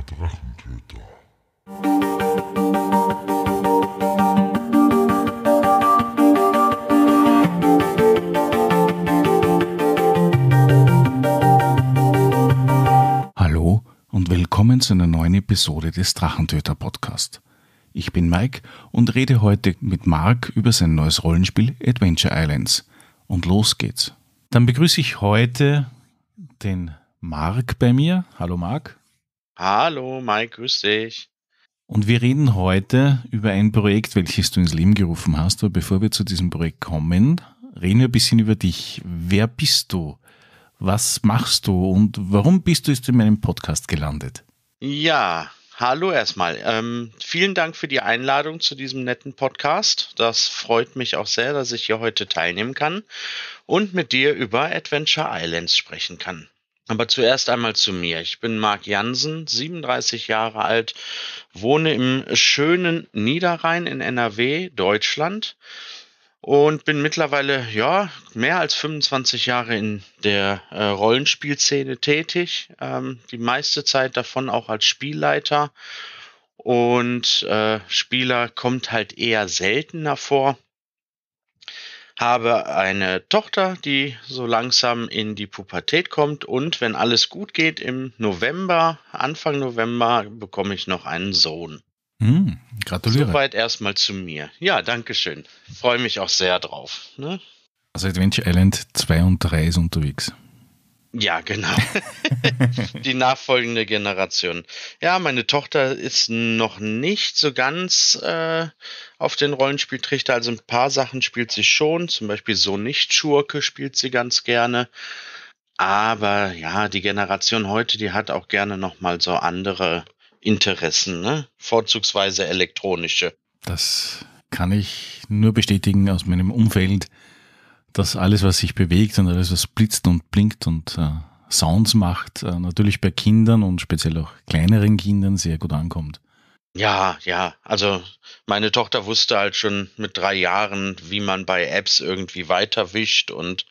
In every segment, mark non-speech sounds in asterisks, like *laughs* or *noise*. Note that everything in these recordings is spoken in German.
Der Drachentöter. Hallo und willkommen zu einer neuen Episode des Drachentöter Podcast. Ich bin Mike und rede heute mit Mark über sein neues Rollenspiel Adventure Islands. Und los geht's. Dann begrüße ich heute den Mark bei mir. Hallo Mark. Hallo Mike, grüß dich. Und wir reden heute über ein Projekt, welches du ins Leben gerufen hast. Aber bevor wir zu diesem Projekt kommen, reden wir ein bisschen über dich. Wer bist du? Was machst du und warum bist du jetzt in meinem Podcast gelandet? Ja, hallo erstmal. Ähm, vielen Dank für die Einladung zu diesem netten Podcast. Das freut mich auch sehr, dass ich hier heute teilnehmen kann und mit dir über Adventure Islands sprechen kann. Aber zuerst einmal zu mir. Ich bin Marc Jansen, 37 Jahre alt, wohne im schönen Niederrhein in NRW, Deutschland und bin mittlerweile ja mehr als 25 Jahre in der äh, Rollenspielszene tätig. Ähm, die meiste Zeit davon auch als Spielleiter und äh, Spieler kommt halt eher seltener vor habe eine Tochter, die so langsam in die Pubertät kommt und wenn alles gut geht, im November, Anfang November, bekomme ich noch einen Sohn. Hm, gratuliere. Soweit erstmal zu mir. Ja, danke schön. Freue mich auch sehr drauf. Ne? Also Adventure Island 2 und 3 ist unterwegs. Ja, genau. *laughs* die nachfolgende Generation. Ja, meine Tochter ist noch nicht so ganz äh, auf den Rollenspieltrichter. Also ein paar Sachen spielt sie schon. Zum Beispiel So nicht Schurke spielt sie ganz gerne. Aber ja, die Generation heute, die hat auch gerne nochmal so andere Interessen, ne? Vorzugsweise elektronische. Das kann ich nur bestätigen aus meinem Umfeld dass alles, was sich bewegt und alles, was blitzt und blinkt und äh, Sounds macht, äh, natürlich bei Kindern und speziell auch kleineren Kindern sehr gut ankommt. Ja, ja. Also meine Tochter wusste halt schon mit drei Jahren, wie man bei Apps irgendwie weiterwischt und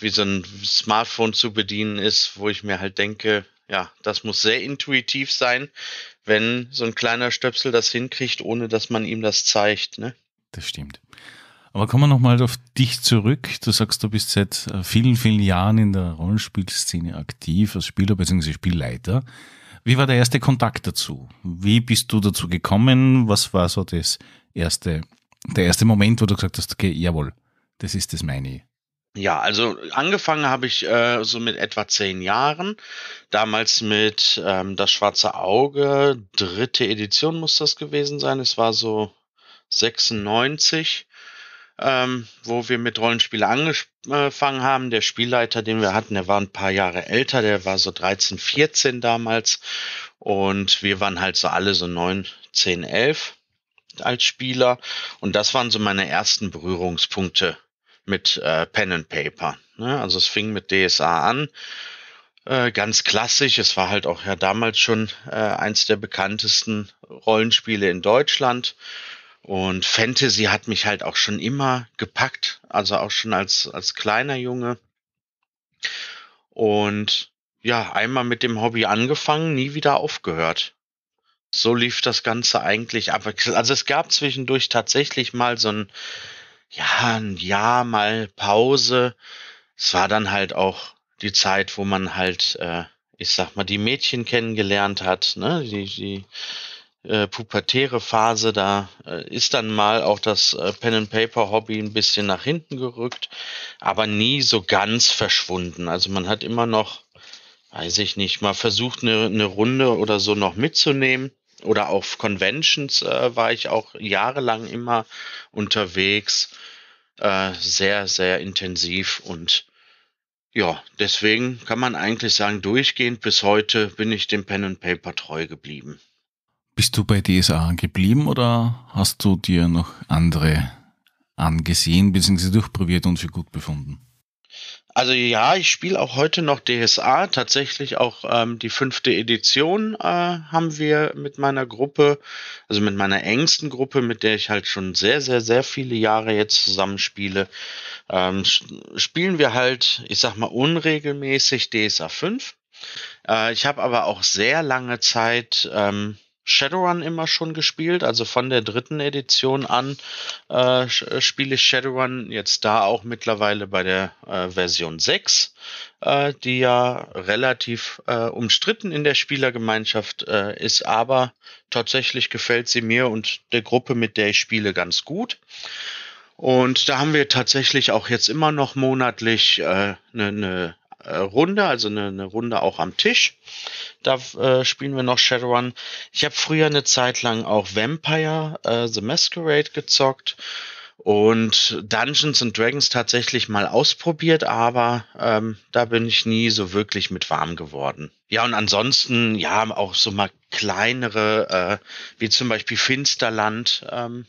wie so ein Smartphone zu bedienen ist, wo ich mir halt denke, ja, das muss sehr intuitiv sein, wenn so ein kleiner Stöpsel das hinkriegt, ohne dass man ihm das zeigt, ne? Das stimmt. Aber kommen wir nochmal auf dich zurück. Du sagst, du bist seit äh, vielen, vielen Jahren in der Rollenspielszene aktiv als Spieler bzw. Spielleiter. Wie war der erste Kontakt dazu? Wie bist du dazu gekommen? Was war so das erste, der erste Moment, wo du gesagt hast, okay, jawohl, das ist das meine. Ja, also angefangen habe ich äh, so mit etwa zehn Jahren. Damals mit ähm, Das Schwarze Auge, dritte Edition muss das gewesen sein. Es war so 96 ähm, wo wir mit Rollenspiele angefangen haben. Der Spielleiter, den wir hatten, der war ein paar Jahre älter, der war so 13, 14 damals. Und wir waren halt so alle so 9, 10, 11 als Spieler. Und das waren so meine ersten Berührungspunkte mit äh, Pen and Paper. Ne? Also es fing mit DSA an. Äh, ganz klassisch. Es war halt auch ja damals schon äh, eins der bekanntesten Rollenspiele in Deutschland. Und Fantasy hat mich halt auch schon immer gepackt, also auch schon als, als kleiner Junge. Und ja, einmal mit dem Hobby angefangen, nie wieder aufgehört. So lief das Ganze eigentlich ab. Also es gab zwischendurch tatsächlich mal so ein, ja, ein Jahr mal Pause. Es war dann halt auch die Zeit, wo man halt, äh, ich sag mal, die Mädchen kennengelernt hat, ne, die, die äh, pubertäre Phase, da äh, ist dann mal auch das äh, Pen and Paper Hobby ein bisschen nach hinten gerückt, aber nie so ganz verschwunden. Also man hat immer noch, weiß ich nicht, mal versucht eine, eine Runde oder so noch mitzunehmen. Oder auf Conventions äh, war ich auch jahrelang immer unterwegs, äh, sehr, sehr intensiv und ja, deswegen kann man eigentlich sagen, durchgehend bis heute bin ich dem Pen and Paper treu geblieben. Bist du bei DSA geblieben oder hast du dir noch andere angesehen bzw. durchprobiert und für gut befunden? Also ja, ich spiele auch heute noch DSA. Tatsächlich auch ähm, die fünfte Edition äh, haben wir mit meiner Gruppe, also mit meiner engsten Gruppe, mit der ich halt schon sehr, sehr, sehr viele Jahre jetzt zusammenspiele, ähm, spielen wir halt, ich sag mal, unregelmäßig DSA 5. Äh, ich habe aber auch sehr lange Zeit ähm, Shadowrun immer schon gespielt, also von der dritten Edition an äh, äh spiele ich Shadowrun jetzt da auch mittlerweile bei der äh, Version 6, äh, die ja relativ äh, umstritten in der Spielergemeinschaft äh, ist, aber tatsächlich gefällt sie mir und der Gruppe, mit der ich spiele, ganz gut. Und da haben wir tatsächlich auch jetzt immer noch monatlich eine äh, ne, ne äh, Runde, also eine, eine Runde auch am Tisch. Da äh, spielen wir noch Shadowrun. Ich habe früher eine Zeit lang auch Vampire äh, The Masquerade gezockt und Dungeons and Dragons tatsächlich mal ausprobiert, aber ähm, da bin ich nie so wirklich mit warm geworden. Ja, und ansonsten, ja, auch so mal kleinere, äh, wie zum Beispiel Finsterland, ähm,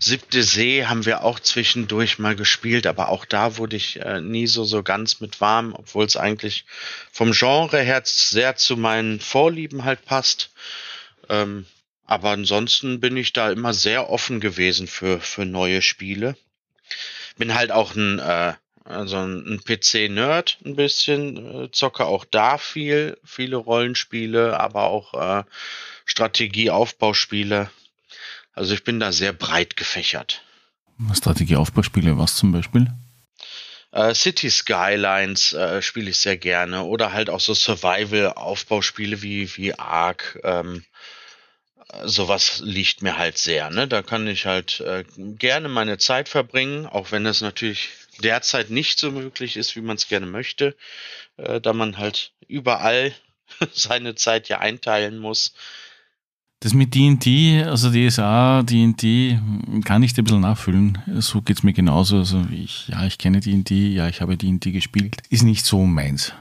Siebte See haben wir auch zwischendurch mal gespielt, aber auch da wurde ich äh, nie so, so ganz mit warm, obwohl es eigentlich vom Genre her sehr zu meinen Vorlieben halt passt. Ähm, aber ansonsten bin ich da immer sehr offen gewesen für, für neue Spiele. Bin halt auch ein, äh, also ein PC-Nerd ein bisschen, äh, zocke auch da viel, viele Rollenspiele, aber auch äh, Strategie-Aufbauspiele. Also ich bin da sehr breit gefächert. Strategieaufbauspiele, was zum Beispiel? Äh, City Skylines äh, spiele ich sehr gerne oder halt auch so Survival-Aufbauspiele wie, wie Ark. Ähm, sowas liegt mir halt sehr. Ne? Da kann ich halt äh, gerne meine Zeit verbringen, auch wenn es natürlich derzeit nicht so möglich ist, wie man es gerne möchte, äh, da man halt überall *laughs* seine Zeit ja einteilen muss. Das mit D&D, also DSA, D&D, kann ich dir ein bisschen nachfüllen. So geht es mir genauso. Also ich, ja, ich kenne D&D, ja, ich habe D&D gespielt. Ist nicht so meins.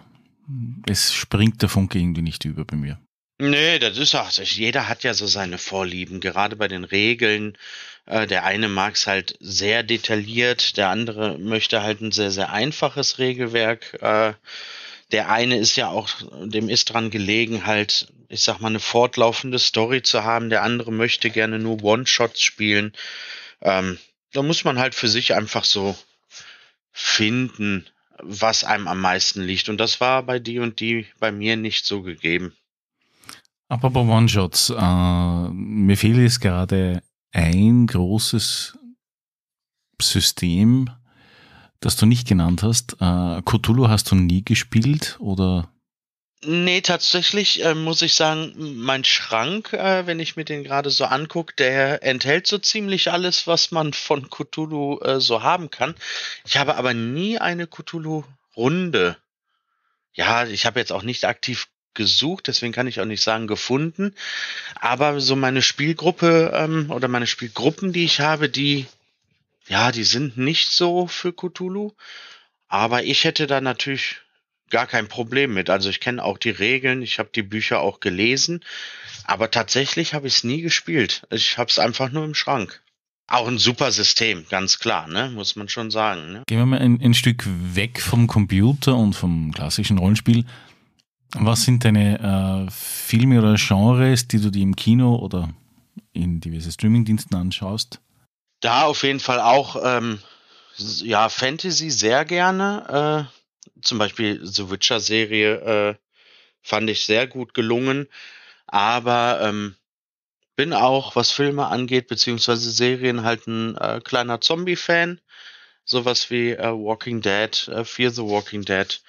Es springt der Funke irgendwie nicht über bei mir. Nee, das ist auch, jeder hat ja so seine Vorlieben, gerade bei den Regeln. Äh, der eine mag es halt sehr detailliert, der andere möchte halt ein sehr, sehr einfaches Regelwerk. Äh, der eine ist ja auch, dem ist dran gelegen, halt, ich sag mal, eine fortlaufende Story zu haben. Der andere möchte gerne nur One-Shots spielen. Ähm, da muss man halt für sich einfach so finden, was einem am meisten liegt. Und das war bei die und die bei mir nicht so gegeben. Apropos One-Shots, äh, mir fehlt jetzt gerade ein großes System, das du nicht genannt hast. Äh, Cthulhu hast du nie gespielt oder? Nee, tatsächlich äh, muss ich sagen, mein Schrank, äh, wenn ich mir den gerade so angucke, der enthält so ziemlich alles, was man von Cthulhu äh, so haben kann. Ich habe aber nie eine Cthulhu-Runde. Ja, ich habe jetzt auch nicht aktiv gesucht, deswegen kann ich auch nicht sagen gefunden. Aber so meine Spielgruppe ähm, oder meine Spielgruppen, die ich habe, die ja, die sind nicht so für Cthulhu, aber ich hätte da natürlich gar kein Problem mit. Also ich kenne auch die Regeln, ich habe die Bücher auch gelesen, aber tatsächlich habe ich es nie gespielt. Ich habe es einfach nur im Schrank. Auch ein super System, ganz klar, ne? muss man schon sagen. Ne? Gehen wir mal ein, ein Stück weg vom Computer und vom klassischen Rollenspiel. Was sind deine äh, Filme oder Genres, die du dir im Kino oder in diverse Streamingdiensten anschaust? Da auf jeden Fall auch, ähm, ja, Fantasy sehr gerne. Äh, zum Beispiel The Witcher-Serie äh, fand ich sehr gut gelungen. Aber ähm, bin auch, was Filme angeht, beziehungsweise Serien, halt ein äh, kleiner Zombie-Fan. Sowas wie äh, Walking Dead, äh, Fear the Walking Dead.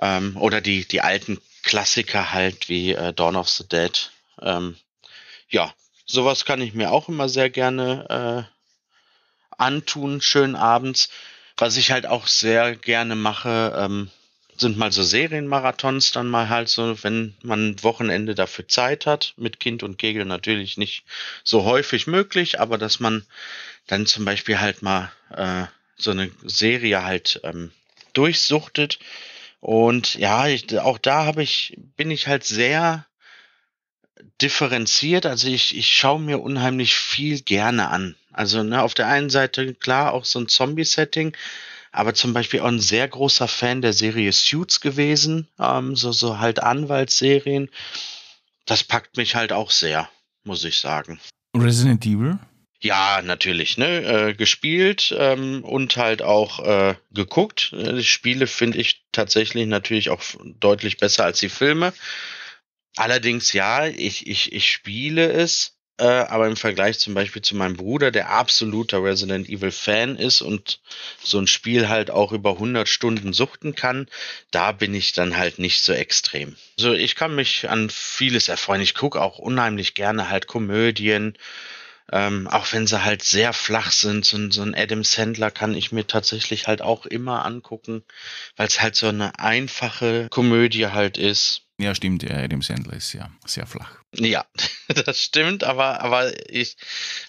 Ähm, oder die, die alten Klassiker halt wie äh, Dawn of the Dead. Ähm, ja, sowas kann ich mir auch immer sehr gerne äh, antun, schön abends. Was ich halt auch sehr gerne mache, ähm, sind mal so Serienmarathons, dann mal halt so, wenn man Wochenende dafür Zeit hat, mit Kind und Kegel natürlich nicht so häufig möglich, aber dass man dann zum Beispiel halt mal äh, so eine Serie halt ähm, durchsuchtet. Und ja, ich, auch da habe ich, bin ich halt sehr differenziert. Also ich, ich schaue mir unheimlich viel gerne an. Also ne, auf der einen Seite klar auch so ein Zombie-Setting, aber zum Beispiel auch ein sehr großer Fan der Serie Suits gewesen, ähm, so, so halt Anwaltsserien. Das packt mich halt auch sehr, muss ich sagen. Resident Evil? Ja, natürlich, ne? Äh, gespielt ähm, und halt auch äh, geguckt. Äh, die Spiele finde ich tatsächlich natürlich auch deutlich besser als die Filme. Allerdings ja, ich, ich, ich spiele es, äh, aber im Vergleich zum Beispiel zu meinem Bruder, der absoluter Resident Evil Fan ist und so ein Spiel halt auch über 100 Stunden suchten kann, da bin ich dann halt nicht so extrem. Also ich kann mich an vieles erfreuen. Ich gucke auch unheimlich gerne halt Komödien, ähm, auch wenn sie halt sehr flach sind. So, so ein Adam Sandler kann ich mir tatsächlich halt auch immer angucken, weil es halt so eine einfache Komödie halt ist. Ja, stimmt, Adam Sandler ist ja sehr flach. Ja, *laughs* das stimmt, aber, aber ich,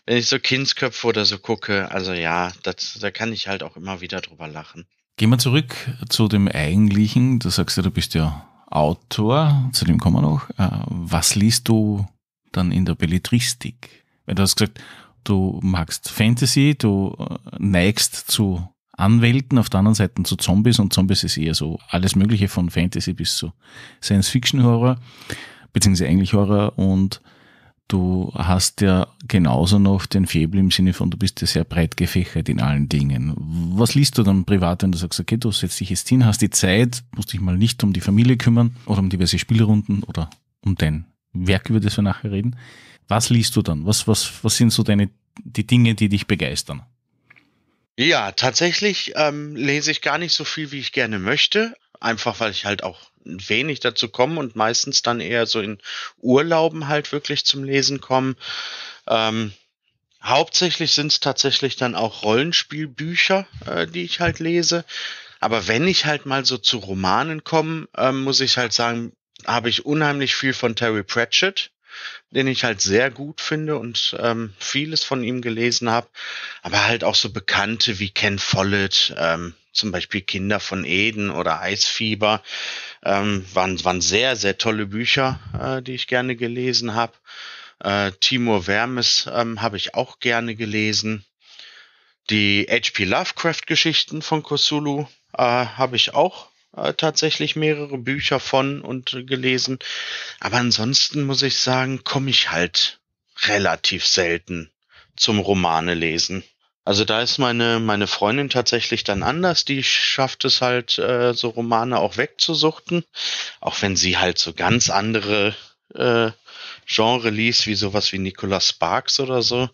wenn ich so Kindsköpfe oder so gucke, also ja, das, da kann ich halt auch immer wieder drüber lachen. Gehen wir zurück zu dem Eigentlichen. Du sagst ja, du bist ja Autor, zu dem kommen wir noch. Äh, was liest du dann in der Belletristik? Weil du hast gesagt, du magst Fantasy, du äh, neigst zu Anwälten, auf der anderen Seite zu Zombies und Zombies ist eher so alles Mögliche von Fantasy bis zu Science-Fiction-Horror, beziehungsweise eigentlich Horror und du hast ja genauso noch den Faible im Sinne von, du bist ja sehr breit gefächert in allen Dingen. Was liest du dann privat, wenn du sagst, okay, du setzt dich jetzt hin, hast die Zeit, musst dich mal nicht um die Familie kümmern oder um diverse Spielrunden oder um dein Werk, über das wir nachher reden. Was liest du dann? Was, was, was sind so deine, die Dinge, die dich begeistern? Ja, tatsächlich ähm, lese ich gar nicht so viel, wie ich gerne möchte. Einfach weil ich halt auch wenig dazu komme und meistens dann eher so in Urlauben halt wirklich zum Lesen komme. Ähm, hauptsächlich sind es tatsächlich dann auch Rollenspielbücher, äh, die ich halt lese. Aber wenn ich halt mal so zu Romanen komme, ähm, muss ich halt sagen, habe ich unheimlich viel von Terry Pratchett den ich halt sehr gut finde und ähm, vieles von ihm gelesen habe. Aber halt auch so Bekannte wie Ken Follett, ähm, zum Beispiel Kinder von Eden oder Eisfieber, ähm, waren, waren sehr, sehr tolle Bücher, äh, die ich gerne gelesen habe. Äh, Timur Wermes ähm, habe ich auch gerne gelesen. Die H.P. Lovecraft-Geschichten von Cthulhu äh, habe ich auch äh, tatsächlich mehrere Bücher von und gelesen. Aber ansonsten muss ich sagen, komme ich halt relativ selten zum Romane lesen. Also da ist meine, meine Freundin tatsächlich dann anders. Die schafft es halt, äh, so Romane auch wegzusuchten. Auch wenn sie halt so ganz andere äh, Genre liest, wie sowas wie Nicholas Sparks oder so.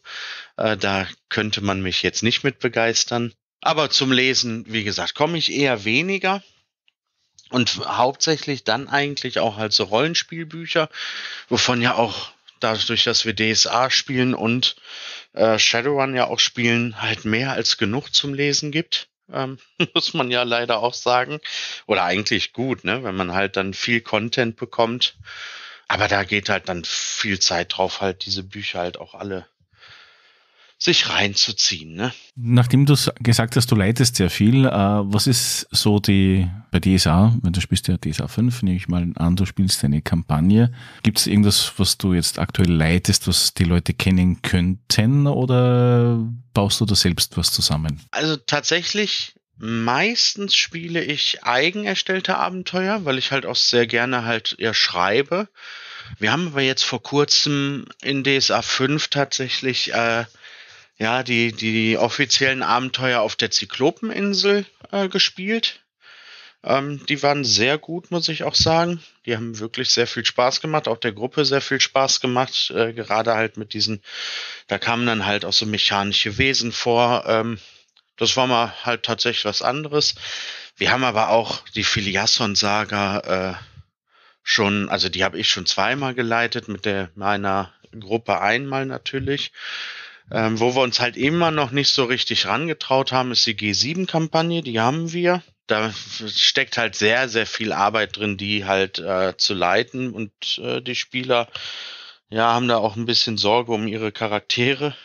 Da könnte man mich jetzt nicht mit begeistern. Aber zum Lesen, wie gesagt, komme ich eher weniger. Und hauptsächlich dann eigentlich auch halt so Rollenspielbücher, wovon ja auch dadurch, dass wir DSA spielen und äh, Shadowrun ja auch spielen, halt mehr als genug zum Lesen gibt. Ähm, *laughs* muss man ja leider auch sagen. Oder eigentlich gut, ne? wenn man halt dann viel Content bekommt. Aber da geht halt dann viel Zeit drauf, halt diese Bücher halt auch alle sich reinzuziehen. Ne? Nachdem du gesagt hast, du leitest sehr viel, äh, was ist so die bei DSA, wenn du spielst ja DSA 5, nehme ich mal an, du spielst eine Kampagne. Gibt es irgendwas, was du jetzt aktuell leitest, was die Leute kennen könnten oder baust du da selbst was zusammen? Also tatsächlich Meistens spiele ich eigen erstellte Abenteuer, weil ich halt auch sehr gerne halt eher schreibe. Wir haben aber jetzt vor kurzem in DSA 5 tatsächlich äh, ja, die, die offiziellen Abenteuer auf der Zyklopeninsel äh, gespielt. Ähm, die waren sehr gut, muss ich auch sagen. Die haben wirklich sehr viel Spaß gemacht, auch der Gruppe sehr viel Spaß gemacht. Äh, gerade halt mit diesen, da kamen dann halt auch so mechanische Wesen vor. Ähm, das war mal halt tatsächlich was anderes. Wir haben aber auch die Filiasson-Saga äh, schon, also die habe ich schon zweimal geleitet, mit der meiner Gruppe einmal natürlich. Ähm, wo wir uns halt immer noch nicht so richtig rangetraut haben, ist die G7-Kampagne, die haben wir. Da steckt halt sehr, sehr viel Arbeit drin, die halt äh, zu leiten und äh, die Spieler ja, haben da auch ein bisschen Sorge um ihre Charaktere.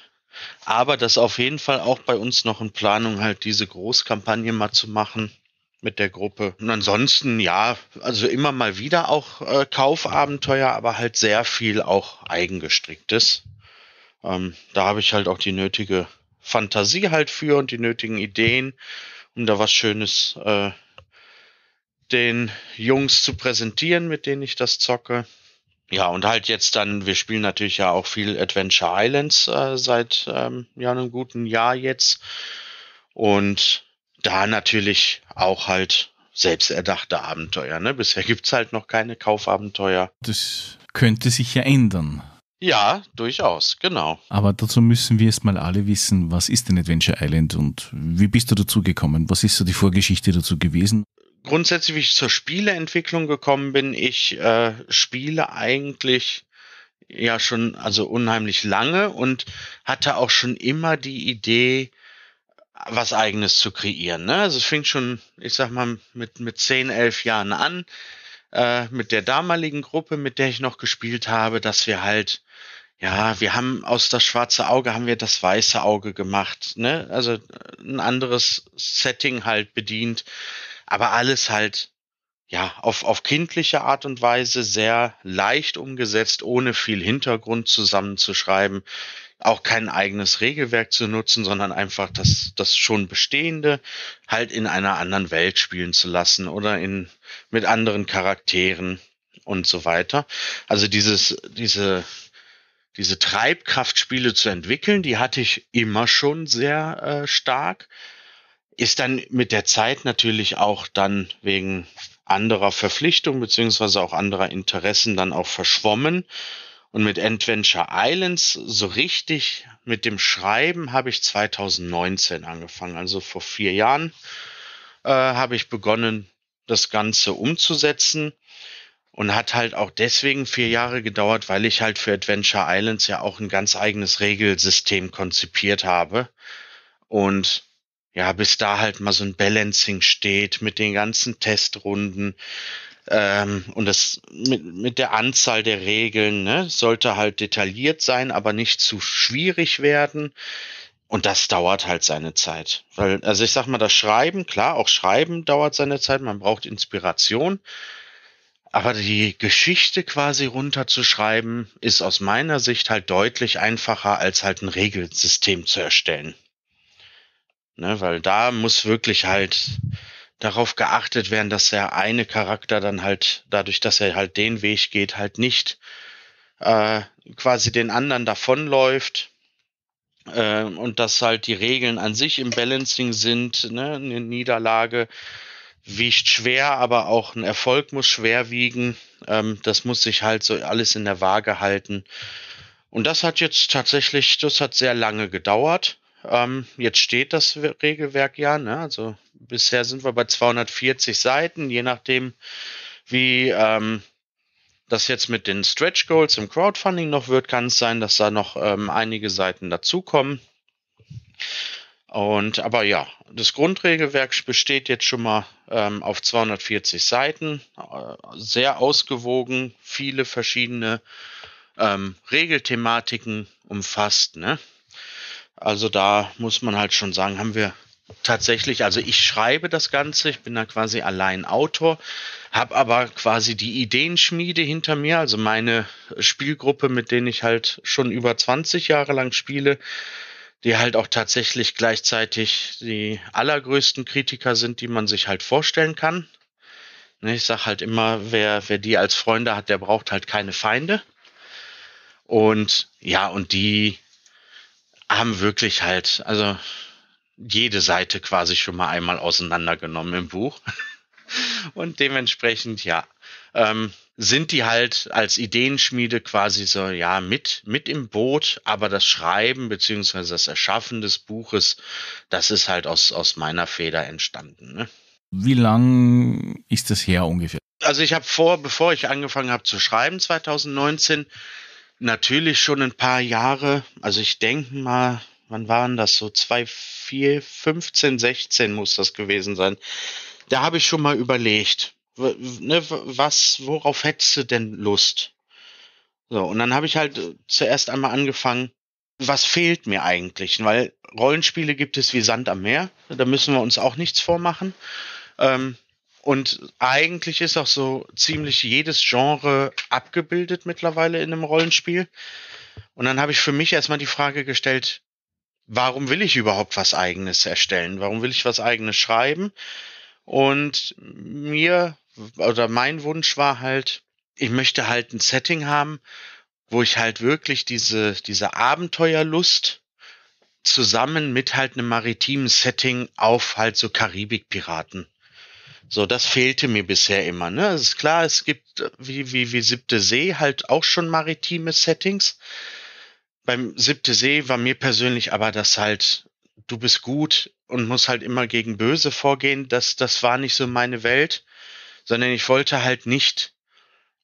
Aber das ist auf jeden Fall auch bei uns noch in Planung, halt diese Großkampagne mal zu machen mit der Gruppe. Und ansonsten, ja, also immer mal wieder auch äh, Kaufabenteuer, aber halt sehr viel auch eigengestricktes. Ähm, da habe ich halt auch die nötige Fantasie halt für und die nötigen Ideen, um da was Schönes äh, den Jungs zu präsentieren, mit denen ich das zocke. Ja, und halt jetzt dann, wir spielen natürlich ja auch viel Adventure Islands äh, seit ähm, ja einem guten Jahr jetzt. Und da natürlich auch halt selbsterdachte Abenteuer. Ne? Bisher gibt's halt noch keine Kaufabenteuer. Das könnte sich ja ändern. Ja, durchaus, genau. Aber dazu müssen wir erst mal alle wissen, was ist denn Adventure Island und wie bist du dazu gekommen? Was ist so die Vorgeschichte dazu gewesen? Grundsätzlich, wie ich zur Spieleentwicklung gekommen bin, ich äh, spiele eigentlich ja schon also unheimlich lange und hatte auch schon immer die Idee, was eigenes zu kreieren. Ne? Also es fing schon, ich sag mal, mit, mit 10, 11 Jahren an, äh, mit der damaligen Gruppe, mit der ich noch gespielt habe, dass wir halt, ja, wir haben aus das schwarze Auge haben wir das weiße Auge gemacht, ne? Also ein anderes Setting halt bedient, aber alles halt ja, auf, auf kindliche Art und Weise sehr leicht umgesetzt, ohne viel Hintergrund zusammenzuschreiben, auch kein eigenes Regelwerk zu nutzen, sondern einfach das, das schon Bestehende halt in einer anderen Welt spielen zu lassen oder in, mit anderen Charakteren und so weiter. Also dieses, diese, diese Treibkraftspiele zu entwickeln, die hatte ich immer schon sehr äh, stark. Ist dann mit der Zeit natürlich auch dann wegen anderer Verpflichtungen beziehungsweise auch anderer Interessen dann auch verschwommen. Und mit Adventure Islands so richtig mit dem Schreiben habe ich 2019 angefangen. Also vor vier Jahren äh, habe ich begonnen, das Ganze umzusetzen. Und hat halt auch deswegen vier Jahre gedauert, weil ich halt für Adventure Islands ja auch ein ganz eigenes Regelsystem konzipiert habe. Und ja, bis da halt mal so ein Balancing steht mit den ganzen Testrunden ähm, und das mit, mit der Anzahl der Regeln, ne, sollte halt detailliert sein, aber nicht zu schwierig werden. Und das dauert halt seine Zeit. Weil, also ich sag mal, das Schreiben, klar, auch Schreiben dauert seine Zeit, man braucht Inspiration. Aber die Geschichte quasi runterzuschreiben, ist aus meiner Sicht halt deutlich einfacher, als halt ein Regelsystem zu erstellen. Ne, weil da muss wirklich halt darauf geachtet werden, dass der eine Charakter dann halt, dadurch, dass er halt den Weg geht, halt nicht äh, quasi den anderen davonläuft. Äh, und dass halt die Regeln an sich im Balancing sind, ne? eine Niederlage wiegt schwer, aber auch ein Erfolg muss schwer wiegen. Ähm, das muss sich halt so alles in der Waage halten. Und das hat jetzt tatsächlich, das hat sehr lange gedauert. Ähm, jetzt steht das Regelwerk ja, ne? also bisher sind wir bei 240 Seiten, je nachdem, wie ähm, das jetzt mit den Stretch Goals im Crowdfunding noch wird, kann es sein, dass da noch ähm, einige Seiten dazukommen. Und aber ja, das Grundregelwerk besteht jetzt schon mal ähm, auf 240 Seiten, äh, sehr ausgewogen, viele verschiedene ähm, Regelthematiken umfasst. Ne? Also da muss man halt schon sagen, haben wir tatsächlich, also ich schreibe das Ganze, ich bin da quasi allein Autor, habe aber quasi die Ideenschmiede hinter mir, also meine Spielgruppe, mit denen ich halt schon über 20 Jahre lang spiele, die halt auch tatsächlich gleichzeitig die allergrößten Kritiker sind, die man sich halt vorstellen kann. Ne, ich sage halt immer, wer, wer die als Freunde hat, der braucht halt keine Feinde. Und ja, und die haben wirklich halt, also jede Seite quasi schon mal einmal auseinandergenommen im Buch. *laughs* Und dementsprechend, ja, ähm, sind die halt als Ideenschmiede quasi so, ja, mit, mit im Boot, aber das Schreiben beziehungsweise das Erschaffen des Buches, das ist halt aus, aus meiner Feder entstanden. Ne? Wie lang ist das her ungefähr? Also ich habe vor, bevor ich angefangen habe zu schreiben, 2019, natürlich schon ein paar Jahre, also ich denke mal, wann waren das so? 2, 4, 15, 16 muss das gewesen sein. Da habe ich schon mal überlegt, ne, was, worauf hättest du denn Lust? So, und dann habe ich halt zuerst einmal angefangen, was fehlt mir eigentlich? Weil Rollenspiele gibt es wie Sand am Meer, da müssen wir uns auch nichts vormachen. Ähm, und eigentlich ist auch so ziemlich jedes Genre abgebildet mittlerweile in einem Rollenspiel. Und dann habe ich für mich erstmal die Frage gestellt, warum will ich überhaupt was eigenes erstellen? Warum will ich was eigenes schreiben? Und mir oder mein Wunsch war halt, ich möchte halt ein Setting haben, wo ich halt wirklich diese, diese Abenteuerlust zusammen mit halt einem maritimen Setting auf halt so Karibik-Piraten So, das fehlte mir bisher immer. Ne? Es ist klar, es gibt äh, wie, wie, wie Siebte See halt auch schon maritime Settings. Beim Siebte See war mir persönlich aber das halt, du bist gut und musst halt immer gegen Böse vorgehen. Das, das war nicht so meine Welt, sondern ich wollte halt nicht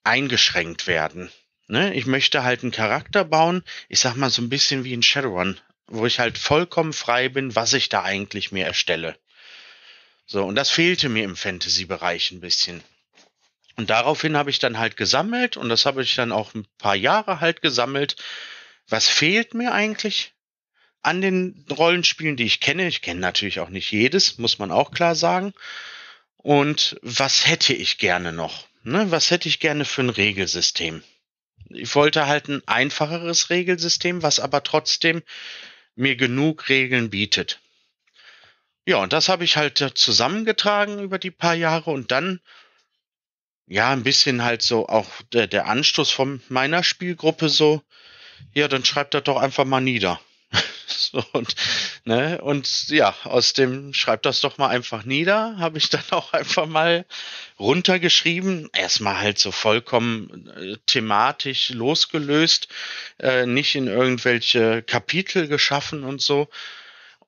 eingeschränkt werden. Ne? Ich möchte halt einen Charakter bauen, ich sag mal so ein bisschen wie in Shadowrun, wo ich halt vollkommen frei bin, was ich da eigentlich mir erstelle. So, und das fehlte mir im Fantasy-Bereich ein bisschen. Und daraufhin habe ich dann halt gesammelt und das habe ich dann auch ein paar Jahre halt gesammelt. Was fehlt mir eigentlich an den Rollenspielen, die ich kenne? Ich kenne natürlich auch nicht jedes, muss man auch klar sagen. Und was hätte ich gerne noch? Ne? Was hätte ich gerne für ein Regelsystem? Ich wollte halt ein einfacheres Regelsystem, was aber trotzdem mir genug Regeln bietet. Ja, und das habe ich halt zusammengetragen über die paar Jahre und dann ja ein bisschen halt so auch der, der Anstoß von meiner Spielgruppe so, ja, dann schreibt er doch einfach mal nieder. *laughs* so, und, ne, und ja, aus dem schreibt das doch mal einfach nieder, habe ich dann auch einfach mal runtergeschrieben. Erstmal halt so vollkommen äh, thematisch losgelöst, äh, nicht in irgendwelche Kapitel geschaffen und so.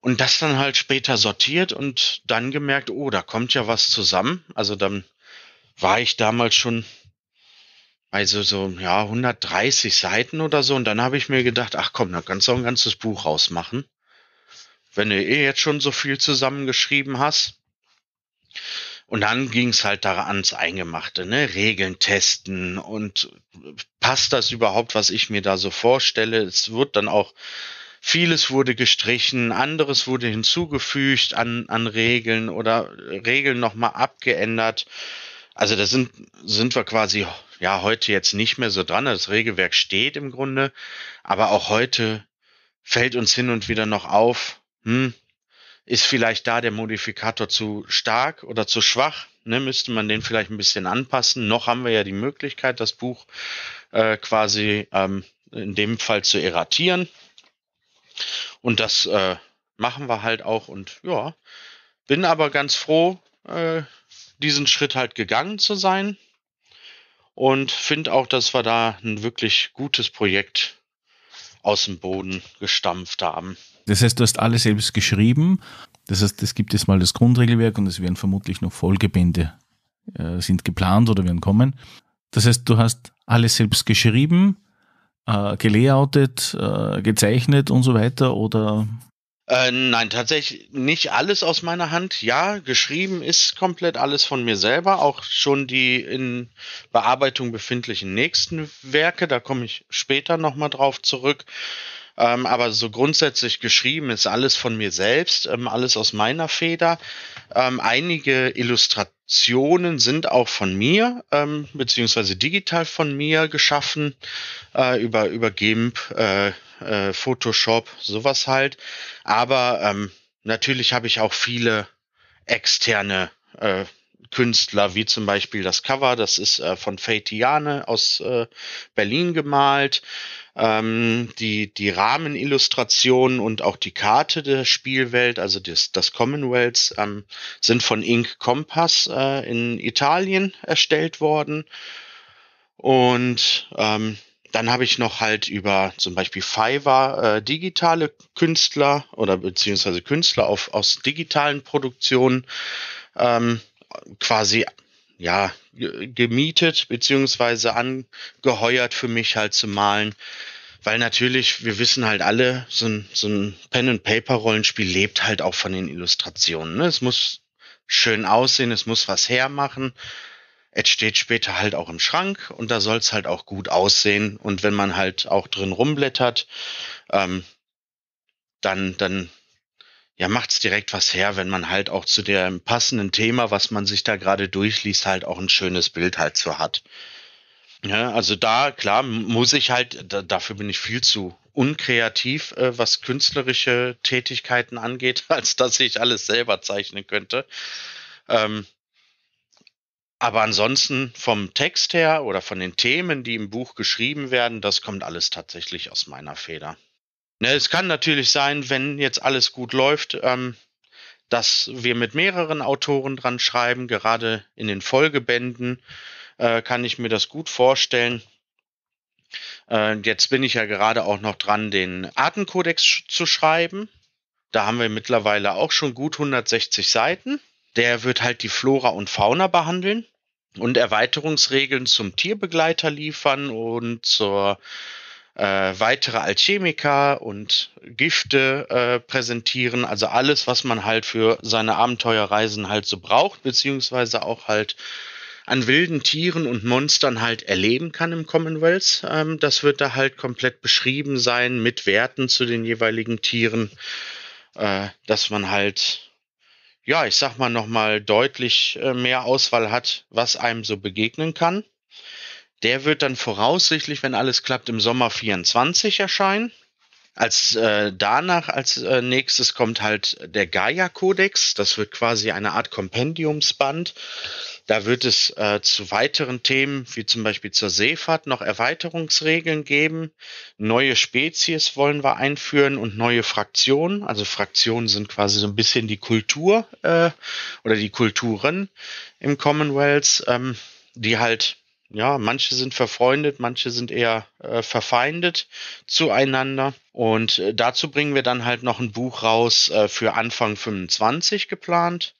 Und das dann halt später sortiert und dann gemerkt, oh, da kommt ja was zusammen. Also dann war ich damals schon bei so, so ja, 130 Seiten oder so. Und dann habe ich mir gedacht, ach komm, da kannst du auch ein ganzes Buch rausmachen. Wenn du eh jetzt schon so viel zusammengeschrieben hast. Und dann ging es halt da ans Eingemachte, ne? Regeln testen und passt das überhaupt, was ich mir da so vorstelle? Es wird dann auch Vieles wurde gestrichen, anderes wurde hinzugefügt an, an Regeln oder Regeln nochmal abgeändert. Also da sind, sind wir quasi ja heute jetzt nicht mehr so dran. Das Regelwerk steht im Grunde, aber auch heute fällt uns hin und wieder noch auf, hm, ist vielleicht da der Modifikator zu stark oder zu schwach? Ne, müsste man den vielleicht ein bisschen anpassen. Noch haben wir ja die Möglichkeit, das Buch äh, quasi ähm, in dem Fall zu erratieren. Und das äh, machen wir halt auch und ja, bin aber ganz froh, äh, diesen Schritt halt gegangen zu sein und finde auch, dass wir da ein wirklich gutes Projekt aus dem Boden gestampft haben. Das heißt, du hast alles selbst geschrieben. Das heißt, es gibt jetzt mal das Grundregelwerk und es werden vermutlich noch Folgebände äh, sind geplant oder werden kommen. Das heißt, du hast alles selbst geschrieben, äh, gelayoutet, äh, gezeichnet und so weiter oder? Äh, nein, tatsächlich nicht alles aus meiner Hand. Ja, geschrieben ist komplett alles von mir selber, auch schon die in Bearbeitung befindlichen nächsten Werke, da komme ich später nochmal drauf zurück. Ähm, aber so grundsätzlich geschrieben ist alles von mir selbst, ähm, alles aus meiner Feder. Ähm, einige Illustrationen sind auch von mir, ähm, beziehungsweise digital von mir geschaffen, äh, über, über GIMP, äh, äh, Photoshop, sowas halt. Aber ähm, natürlich habe ich auch viele externe äh, Künstler, wie zum Beispiel das Cover, das ist äh, von Faitiane aus äh, Berlin gemalt. Ähm, die, die Rahmenillustrationen und auch die Karte der Spielwelt, also das, das Commonwealth, ähm, sind von Ink Compass äh, in Italien erstellt worden. Und ähm, dann habe ich noch halt über zum Beispiel Fiverr äh, digitale Künstler oder beziehungsweise Künstler auf, aus digitalen Produktionen ähm, quasi ja gemietet beziehungsweise angeheuert für mich halt zu malen. Weil natürlich, wir wissen halt alle, so ein, so ein Pen-and-Paper-Rollenspiel lebt halt auch von den Illustrationen. Ne? Es muss schön aussehen, es muss was hermachen. Es steht später halt auch im Schrank und da soll es halt auch gut aussehen. Und wenn man halt auch drin rumblättert, ähm, dann, dann ja, macht's direkt was her, wenn man halt auch zu dem passenden Thema, was man sich da gerade durchliest, halt auch ein schönes Bild halt so hat. Ja, also da, klar, muss ich halt, da, dafür bin ich viel zu unkreativ, äh, was künstlerische Tätigkeiten angeht, *laughs* als dass ich alles selber zeichnen könnte. Ähm, aber ansonsten vom Text her oder von den Themen, die im Buch geschrieben werden, das kommt alles tatsächlich aus meiner Feder. Ne, es kann natürlich sein, wenn jetzt alles gut läuft, ähm, dass wir mit mehreren Autoren dran schreiben, gerade in den Folgebänden äh, kann ich mir das gut vorstellen. Äh, jetzt bin ich ja gerade auch noch dran, den Artenkodex sch zu schreiben. Da haben wir mittlerweile auch schon gut 160 Seiten. Der wird halt die Flora und Fauna behandeln und Erweiterungsregeln zum Tierbegleiter liefern und zur äh, weitere Alchemika und Gifte äh, präsentieren. Also alles, was man halt für seine Abenteuerreisen halt so braucht, beziehungsweise auch halt an wilden Tieren und Monstern halt erleben kann im Commonwealth. Ähm, das wird da halt komplett beschrieben sein mit Werten zu den jeweiligen Tieren, äh, dass man halt, ja, ich sag mal nochmal deutlich äh, mehr Auswahl hat, was einem so begegnen kann. Der wird dann voraussichtlich, wenn alles klappt, im Sommer 24 erscheinen. Als äh, danach als äh, nächstes kommt halt der Gaia-Kodex. Das wird quasi eine Art Kompendiumsband. Da wird es äh, zu weiteren Themen, wie zum Beispiel zur Seefahrt, noch Erweiterungsregeln geben. Neue Spezies wollen wir einführen und neue Fraktionen. Also Fraktionen sind quasi so ein bisschen die Kultur äh, oder die Kulturen im Commonwealth, ähm, die halt ja, manche sind verfreundet, manche sind eher äh, verfeindet zueinander. Und äh, dazu bringen wir dann halt noch ein Buch raus äh, für Anfang 25 geplant.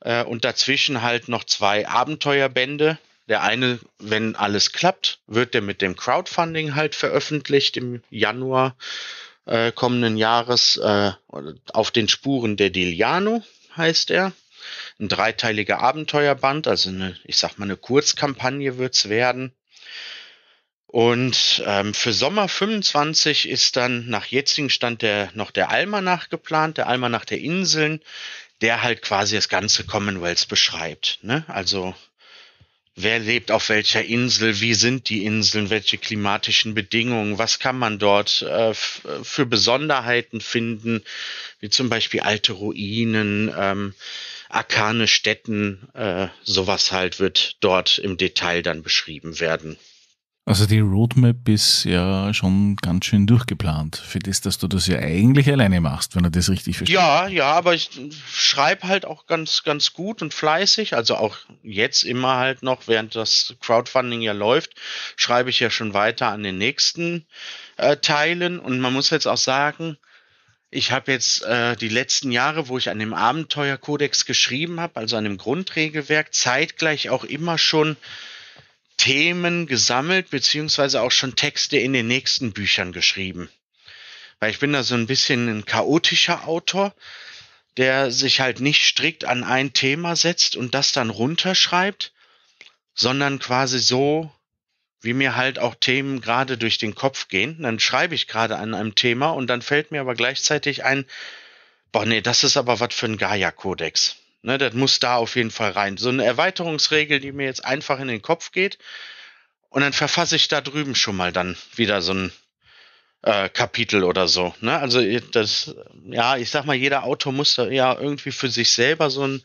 Äh, und dazwischen halt noch zwei Abenteuerbände. Der eine, wenn alles klappt, wird der mit dem Crowdfunding halt veröffentlicht im Januar äh, kommenden Jahres. Äh, auf den Spuren der Diliano heißt er. Ein dreiteiliger Abenteuerband, also eine, ich sag mal, eine Kurzkampagne wird's werden. Und ähm, für Sommer 25 ist dann nach jetzigem Stand der, noch der Almanach geplant, der Almanach der Inseln der halt quasi das ganze Commonwealth beschreibt. Ne? Also wer lebt auf welcher Insel, wie sind die Inseln, welche klimatischen Bedingungen, was kann man dort äh, für Besonderheiten finden, wie zum Beispiel alte Ruinen, ähm, arkane Städten, äh, sowas halt wird dort im Detail dann beschrieben werden. Also die Roadmap ist ja schon ganz schön durchgeplant für das, dass du das ja eigentlich alleine machst, wenn du das richtig verstehst. Ja, ja, aber ich schreibe halt auch ganz, ganz gut und fleißig. Also auch jetzt immer halt noch, während das Crowdfunding ja läuft, schreibe ich ja schon weiter an den nächsten äh, Teilen. Und man muss jetzt auch sagen, ich habe jetzt äh, die letzten Jahre, wo ich an dem Abenteuerkodex geschrieben habe, also an dem Grundregelwerk, zeitgleich auch immer schon Themen gesammelt, beziehungsweise auch schon Texte in den nächsten Büchern geschrieben. Weil ich bin da so ein bisschen ein chaotischer Autor, der sich halt nicht strikt an ein Thema setzt und das dann runterschreibt, sondern quasi so, wie mir halt auch Themen gerade durch den Kopf gehen. Dann schreibe ich gerade an einem Thema und dann fällt mir aber gleichzeitig ein, boah, nee, das ist aber was für ein Gaia-Kodex. Ne, das muss da auf jeden Fall rein. So eine Erweiterungsregel, die mir jetzt einfach in den Kopf geht. Und dann verfasse ich da drüben schon mal dann wieder so ein äh, Kapitel oder so. Ne? Also das, ja, ich sag mal, jeder Autor muss da ja irgendwie für sich selber so einen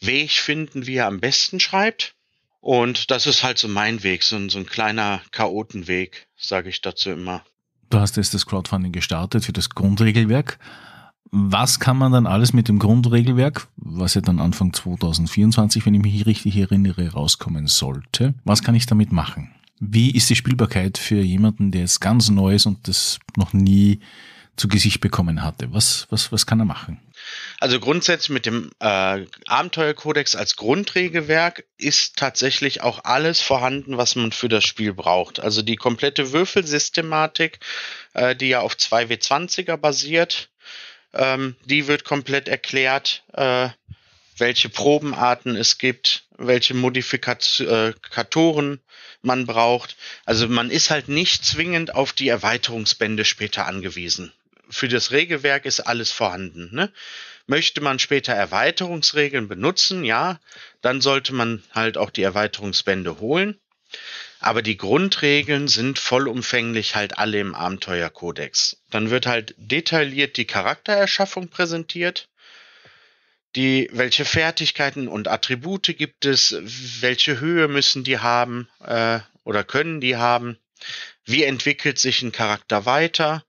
Weg finden, wie er am besten schreibt. Und das ist halt so mein Weg, so ein, so ein kleiner Chaotenweg, sage ich dazu immer. Du hast jetzt das Crowdfunding gestartet für das Grundregelwerk. Was kann man dann alles mit dem Grundregelwerk, was ja dann Anfang 2024, wenn ich mich richtig erinnere, rauskommen sollte, was kann ich damit machen? Wie ist die Spielbarkeit für jemanden, der jetzt ganz neu ist und das noch nie zu Gesicht bekommen hatte? Was, was, was kann er machen? Also grundsätzlich mit dem äh, Abenteuerkodex als Grundregelwerk ist tatsächlich auch alles vorhanden, was man für das Spiel braucht. Also die komplette Würfelsystematik, äh, die ja auf 2W20er basiert, ähm, die wird komplett erklärt, äh, welche Probenarten es gibt, welche Modifikatoren man braucht. Also man ist halt nicht zwingend auf die Erweiterungsbände später angewiesen. Für das Regelwerk ist alles vorhanden. Ne? Möchte man später Erweiterungsregeln benutzen, ja, dann sollte man halt auch die Erweiterungsbände holen. Aber die Grundregeln sind vollumfänglich halt alle im Abenteuerkodex. Dann wird halt detailliert die Charaktererschaffung präsentiert. Die, welche Fertigkeiten und Attribute gibt es? Welche Höhe müssen die haben äh, oder können die haben? Wie entwickelt sich ein Charakter weiter?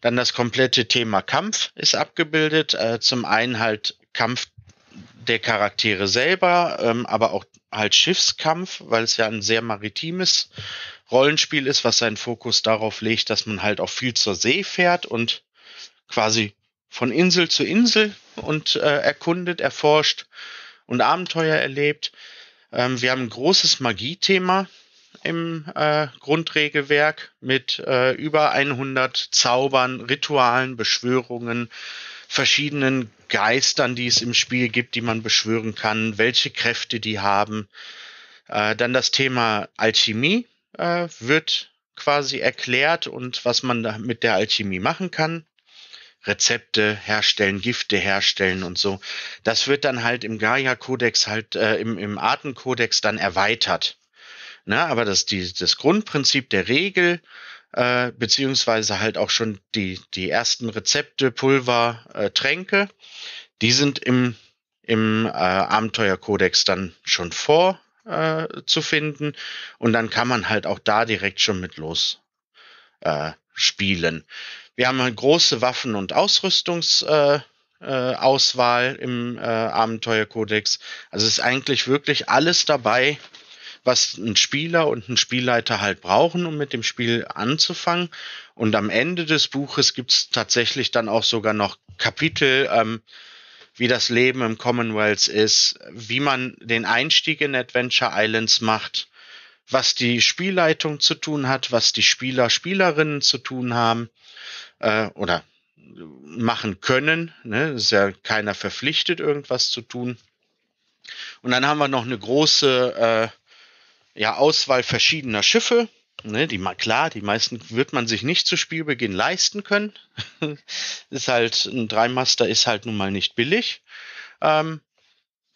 Dann das komplette Thema Kampf ist abgebildet. Äh, zum einen halt Kampf der Charaktere selber, ähm, aber auch halt Schiffskampf, weil es ja ein sehr maritimes Rollenspiel ist, was seinen Fokus darauf legt, dass man halt auch viel zur See fährt und quasi von Insel zu Insel und äh, erkundet, erforscht und Abenteuer erlebt. Ähm, wir haben ein großes Magiethema im äh, Grundregelwerk mit äh, über 100 Zaubern, Ritualen, Beschwörungen, verschiedenen Geistern, die es im Spiel gibt, die man beschwören kann, welche Kräfte die haben. Äh, dann das Thema Alchemie äh, wird quasi erklärt und was man mit der Alchemie machen kann. Rezepte herstellen, Gifte herstellen und so. Das wird dann halt im Gaia-Kodex halt äh, im, im Artenkodex dann erweitert. Na, aber das, die, das Grundprinzip der Regel äh, beziehungsweise halt auch schon die, die ersten Rezepte, Pulver, äh, Tränke, die sind im, im äh, Abenteuerkodex dann schon vor äh, zu und dann kann man halt auch da direkt schon mit los äh, spielen. Wir haben eine große Waffen- und Ausrüstungsauswahl äh, im Abenteuerkodex. Also ist eigentlich wirklich alles dabei, was ein Spieler und ein Spielleiter halt brauchen, um mit dem Spiel anzufangen. Und am Ende des Buches gibt es tatsächlich dann auch sogar noch Kapitel, ähm, wie das Leben im Commonwealth ist, wie man den Einstieg in Adventure Islands macht, was die Spielleitung zu tun hat, was die Spieler, Spielerinnen zu tun haben äh, oder machen können. Ne? Ist ja keiner verpflichtet, irgendwas zu tun. Und dann haben wir noch eine große äh, ja, Auswahl verschiedener Schiffe. Ne, die klar, die meisten wird man sich nicht zu Spielbeginn leisten können. *laughs* ist halt ein Dreimaster ist halt nun mal nicht billig. Ähm,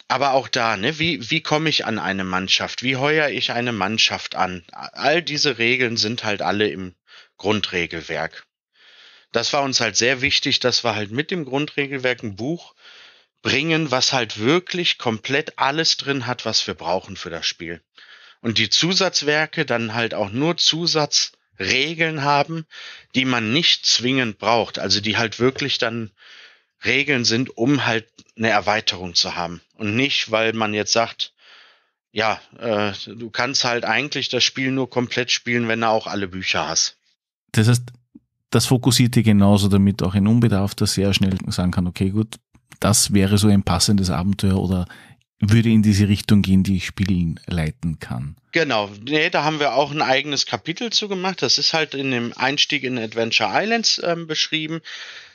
aber auch da, ne, wie, wie komme ich an eine Mannschaft? Wie heuer ich eine Mannschaft an? All diese Regeln sind halt alle im Grundregelwerk. Das war uns halt sehr wichtig, dass wir halt mit dem Grundregelwerk ein Buch bringen, was halt wirklich komplett alles drin hat, was wir brauchen für das Spiel und die Zusatzwerke dann halt auch nur Zusatzregeln haben, die man nicht zwingend braucht. Also die halt wirklich dann Regeln sind, um halt eine Erweiterung zu haben. Und nicht, weil man jetzt sagt, ja, äh, du kannst halt eigentlich das Spiel nur komplett spielen, wenn du auch alle Bücher hast. Das heißt, das fokussiert dir genauso, damit auch ein Unbedarfter sehr schnell sagen kann, okay, gut, das wäre so ein passendes Abenteuer oder würde in diese Richtung gehen, die ich spielen leiten kann. Genau, nee, da haben wir auch ein eigenes Kapitel zu gemacht. Das ist halt in dem Einstieg in Adventure Islands ähm, beschrieben.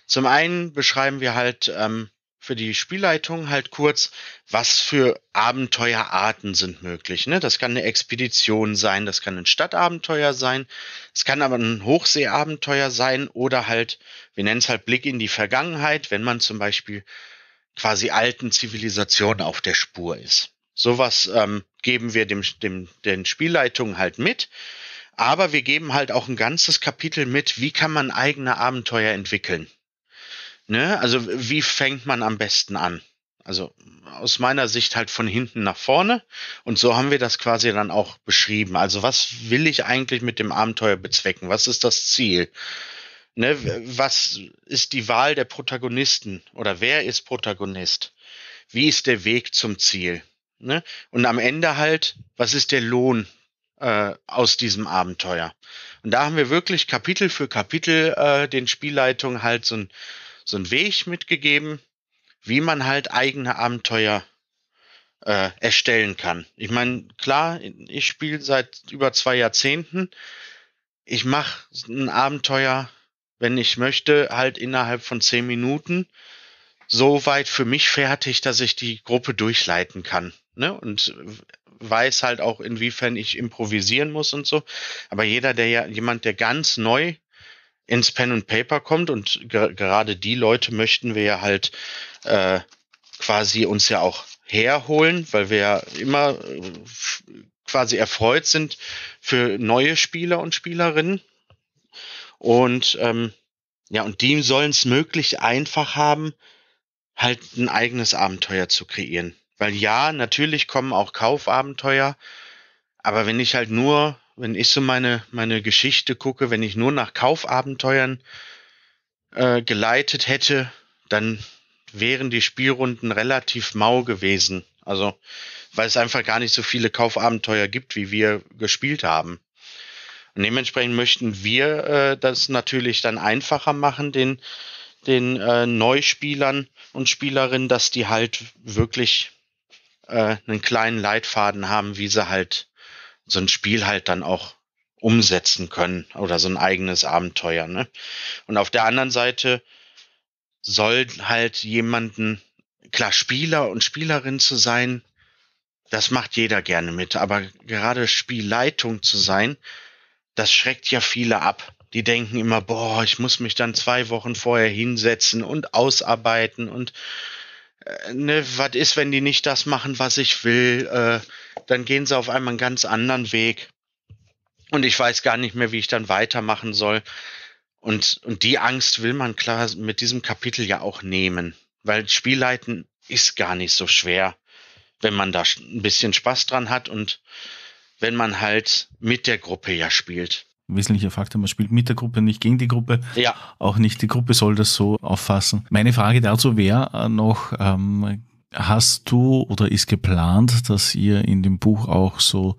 Zum einen beschreiben wir halt ähm, für die Spielleitung halt kurz, was für Abenteuerarten sind möglich. Ne? Das kann eine Expedition sein, das kann ein Stadtabenteuer sein, es kann aber ein Hochseeabenteuer sein oder halt, wir nennen es halt Blick in die Vergangenheit, wenn man zum Beispiel quasi alten Zivilisation auf der Spur ist. Sowas ähm, geben wir dem, dem, den Spielleitungen halt mit. Aber wir geben halt auch ein ganzes Kapitel mit, wie kann man eigene Abenteuer entwickeln. Ne? Also wie fängt man am besten an? Also aus meiner Sicht halt von hinten nach vorne. Und so haben wir das quasi dann auch beschrieben. Also was will ich eigentlich mit dem Abenteuer bezwecken? Was ist das Ziel? Ne, was ist die Wahl der Protagonisten oder wer ist Protagonist? Wie ist der Weg zum Ziel? Ne? Und am Ende halt, was ist der Lohn äh, aus diesem Abenteuer? Und da haben wir wirklich Kapitel für Kapitel äh, den Spielleitungen halt so ein so ein Weg mitgegeben, wie man halt eigene Abenteuer äh, erstellen kann. Ich meine, klar, ich spiele seit über zwei Jahrzehnten. Ich mache ein Abenteuer wenn ich möchte, halt innerhalb von zehn Minuten so weit für mich fertig, dass ich die Gruppe durchleiten kann. Ne? Und weiß halt auch, inwiefern ich improvisieren muss und so. Aber jeder, der ja, jemand, der ganz neu ins Pen und Paper kommt und ge gerade die Leute möchten wir ja halt äh, quasi uns ja auch herholen, weil wir ja immer äh, quasi erfreut sind für neue Spieler und Spielerinnen. Und ähm, ja, und die sollen es möglich einfach haben, halt ein eigenes Abenteuer zu kreieren. Weil ja, natürlich kommen auch Kaufabenteuer, aber wenn ich halt nur, wenn ich so meine, meine Geschichte gucke, wenn ich nur nach Kaufabenteuern äh, geleitet hätte, dann wären die Spielrunden relativ mau gewesen. Also, weil es einfach gar nicht so viele Kaufabenteuer gibt, wie wir gespielt haben. Und dementsprechend möchten wir äh, das natürlich dann einfacher machen, den, den äh, Neuspielern und Spielerinnen, dass die halt wirklich äh, einen kleinen Leitfaden haben, wie sie halt so ein Spiel halt dann auch umsetzen können oder so ein eigenes Abenteuer. Ne? Und auf der anderen Seite soll halt jemanden, klar, Spieler und Spielerin zu sein, das macht jeder gerne mit, aber gerade Spielleitung zu sein, das schreckt ja viele ab. Die denken immer, boah, ich muss mich dann zwei Wochen vorher hinsetzen und ausarbeiten und äh, ne, was ist, wenn die nicht das machen, was ich will? Äh, dann gehen sie auf einmal einen ganz anderen Weg. Und ich weiß gar nicht mehr, wie ich dann weitermachen soll. Und, und die Angst will man klar mit diesem Kapitel ja auch nehmen. Weil Spielleiten ist gar nicht so schwer, wenn man da ein bisschen Spaß dran hat und wenn man halt mit der Gruppe ja spielt. Wesentlicher Faktor, man spielt mit der Gruppe, nicht gegen die Gruppe. Ja. Auch nicht die Gruppe soll das so auffassen. Meine Frage dazu wäre noch, ähm, hast du oder ist geplant, dass ihr in dem Buch auch so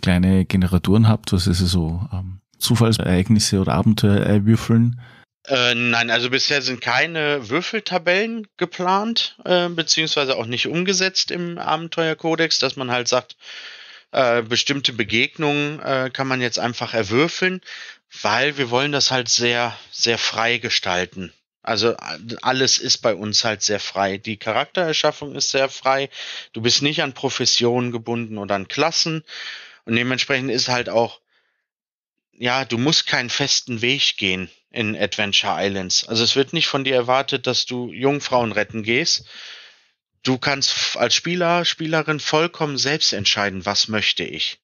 kleine Generatoren habt, was ist so ähm, Zufallsereignisse oder Abenteuer würfeln? Äh, nein, also bisher sind keine Würfeltabellen geplant, äh, beziehungsweise auch nicht umgesetzt im Abenteuerkodex, dass man halt sagt, äh, bestimmte Begegnungen äh, kann man jetzt einfach erwürfeln, weil wir wollen das halt sehr, sehr frei gestalten. Also alles ist bei uns halt sehr frei. Die Charaktererschaffung ist sehr frei. Du bist nicht an Professionen gebunden oder an Klassen. Und dementsprechend ist halt auch, ja, du musst keinen festen Weg gehen in Adventure Islands. Also es wird nicht von dir erwartet, dass du Jungfrauen retten gehst. Du kannst als Spieler, Spielerin vollkommen selbst entscheiden, was möchte ich.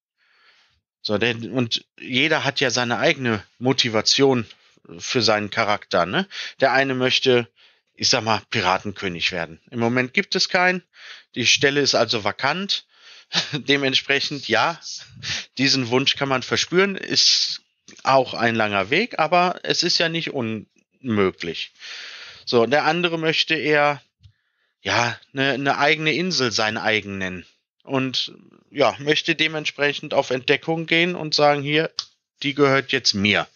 So, denn, und jeder hat ja seine eigene Motivation für seinen Charakter, ne? Der eine möchte, ich sag mal, Piratenkönig werden. Im Moment gibt es keinen. Die Stelle ist also vakant. *laughs* Dementsprechend, ja, diesen Wunsch kann man verspüren, ist auch ein langer Weg, aber es ist ja nicht unmöglich. So, der andere möchte eher, ja, eine, eine eigene Insel sein eigen nennen. Und ja, möchte dementsprechend auf Entdeckung gehen und sagen, hier, die gehört jetzt mir.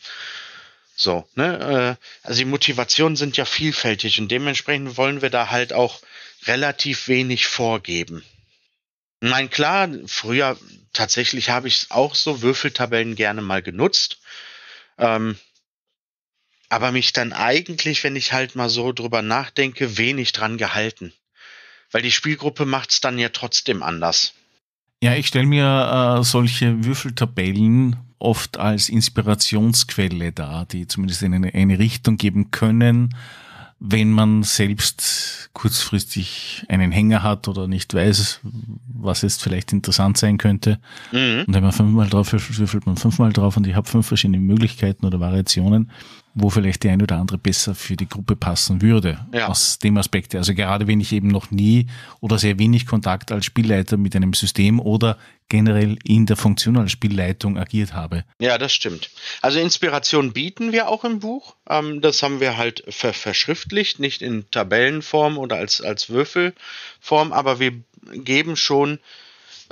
So, ne? Äh, also die Motivationen sind ja vielfältig und dementsprechend wollen wir da halt auch relativ wenig vorgeben. Nein, klar, früher tatsächlich habe ich auch so Würfeltabellen gerne mal genutzt. Ähm, aber mich dann eigentlich, wenn ich halt mal so drüber nachdenke, wenig dran gehalten. Weil die Spielgruppe macht es dann ja trotzdem anders. Ja, ich stelle mir äh, solche Würfeltabellen oft als Inspirationsquelle dar, die zumindest in eine, eine Richtung geben können, wenn man selbst kurzfristig einen Hänger hat oder nicht weiß, was jetzt vielleicht interessant sein könnte. Mhm. Und wenn man fünfmal drauf würfelt, würfelt man fünfmal drauf und ich habe fünf verschiedene Möglichkeiten oder Variationen wo vielleicht die eine oder andere besser für die Gruppe passen würde. Ja. Aus dem Aspekt. Also gerade wenn ich eben noch nie oder sehr wenig Kontakt als Spielleiter mit einem System oder generell in der Funktion als Spielleitung agiert habe. Ja, das stimmt. Also Inspiration bieten wir auch im Buch. Ähm, das haben wir halt verschriftlicht, nicht in Tabellenform oder als, als Würfelform, aber wir geben schon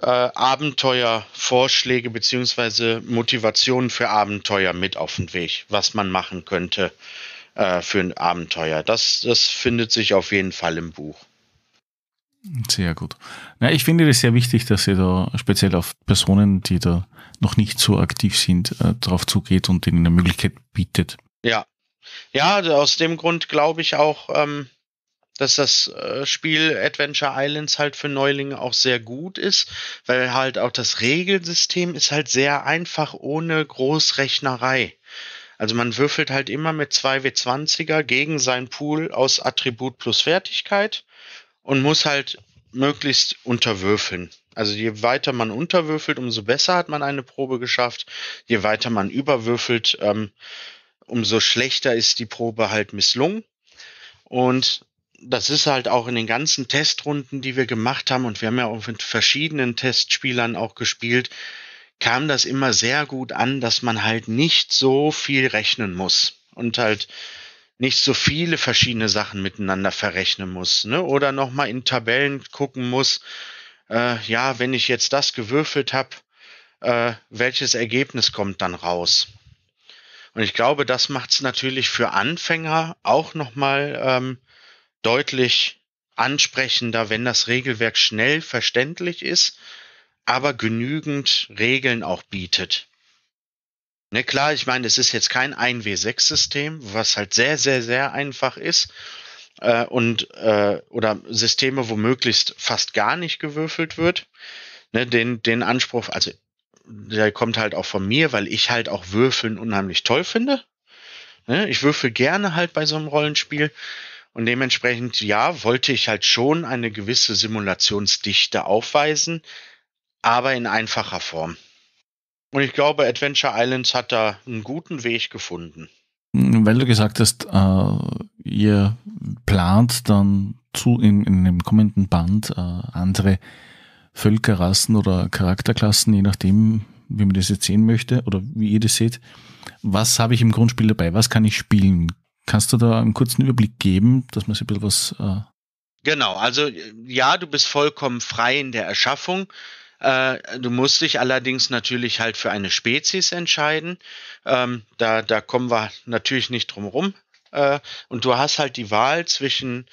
äh, Abenteuervorschläge beziehungsweise Motivationen für Abenteuer mit auf den Weg, was man machen könnte äh, für ein Abenteuer. Das, das findet sich auf jeden Fall im Buch. Sehr gut. Na, ich finde es sehr wichtig, dass ihr da speziell auf Personen, die da noch nicht so aktiv sind, äh, darauf zugeht und ihnen eine Möglichkeit bietet. Ja. Ja, aus dem Grund glaube ich auch, ähm, dass das äh, Spiel Adventure Islands halt für Neulinge auch sehr gut ist, weil halt auch das Regelsystem ist halt sehr einfach ohne Großrechnerei. Also man würfelt halt immer mit 2W20er gegen sein Pool aus Attribut plus Fertigkeit und muss halt möglichst unterwürfeln. Also je weiter man unterwürfelt, umso besser hat man eine Probe geschafft. Je weiter man überwürfelt, ähm, umso schlechter ist die Probe halt misslungen. Und das ist halt auch in den ganzen Testrunden, die wir gemacht haben, und wir haben ja auch mit verschiedenen Testspielern auch gespielt, kam das immer sehr gut an, dass man halt nicht so viel rechnen muss und halt nicht so viele verschiedene Sachen miteinander verrechnen muss, ne? Oder nochmal in Tabellen gucken muss, äh, ja, wenn ich jetzt das gewürfelt habe, äh, welches Ergebnis kommt dann raus? Und ich glaube, das macht es natürlich für Anfänger auch nochmal ähm, deutlich ansprechender, wenn das Regelwerk schnell verständlich ist, aber genügend Regeln auch bietet. Ne, klar, ich meine, es ist jetzt kein 1W6-System, was halt sehr, sehr, sehr einfach ist. Äh, und äh, oder Systeme, wo möglichst fast gar nicht gewürfelt wird. Ne, den, den Anspruch, also der kommt halt auch von mir, weil ich halt auch Würfeln unheimlich toll finde. Ne, ich würfel gerne halt bei so einem Rollenspiel. Und dementsprechend, ja, wollte ich halt schon eine gewisse Simulationsdichte aufweisen, aber in einfacher Form. Und ich glaube, Adventure Islands hat da einen guten Weg gefunden. Weil du gesagt hast, äh, ihr plant dann zu in, in dem kommenden Band äh, andere Völkerrassen oder Charakterklassen, je nachdem, wie man das jetzt sehen möchte oder wie ihr das seht. Was habe ich im Grundspiel dabei? Was kann ich spielen? Kannst du da einen kurzen Überblick geben, dass man sich ein bisschen was. Äh genau, also ja, du bist vollkommen frei in der Erschaffung. Äh, du musst dich allerdings natürlich halt für eine Spezies entscheiden. Ähm, da, da kommen wir natürlich nicht drum rum. Äh, und du hast halt die Wahl zwischen,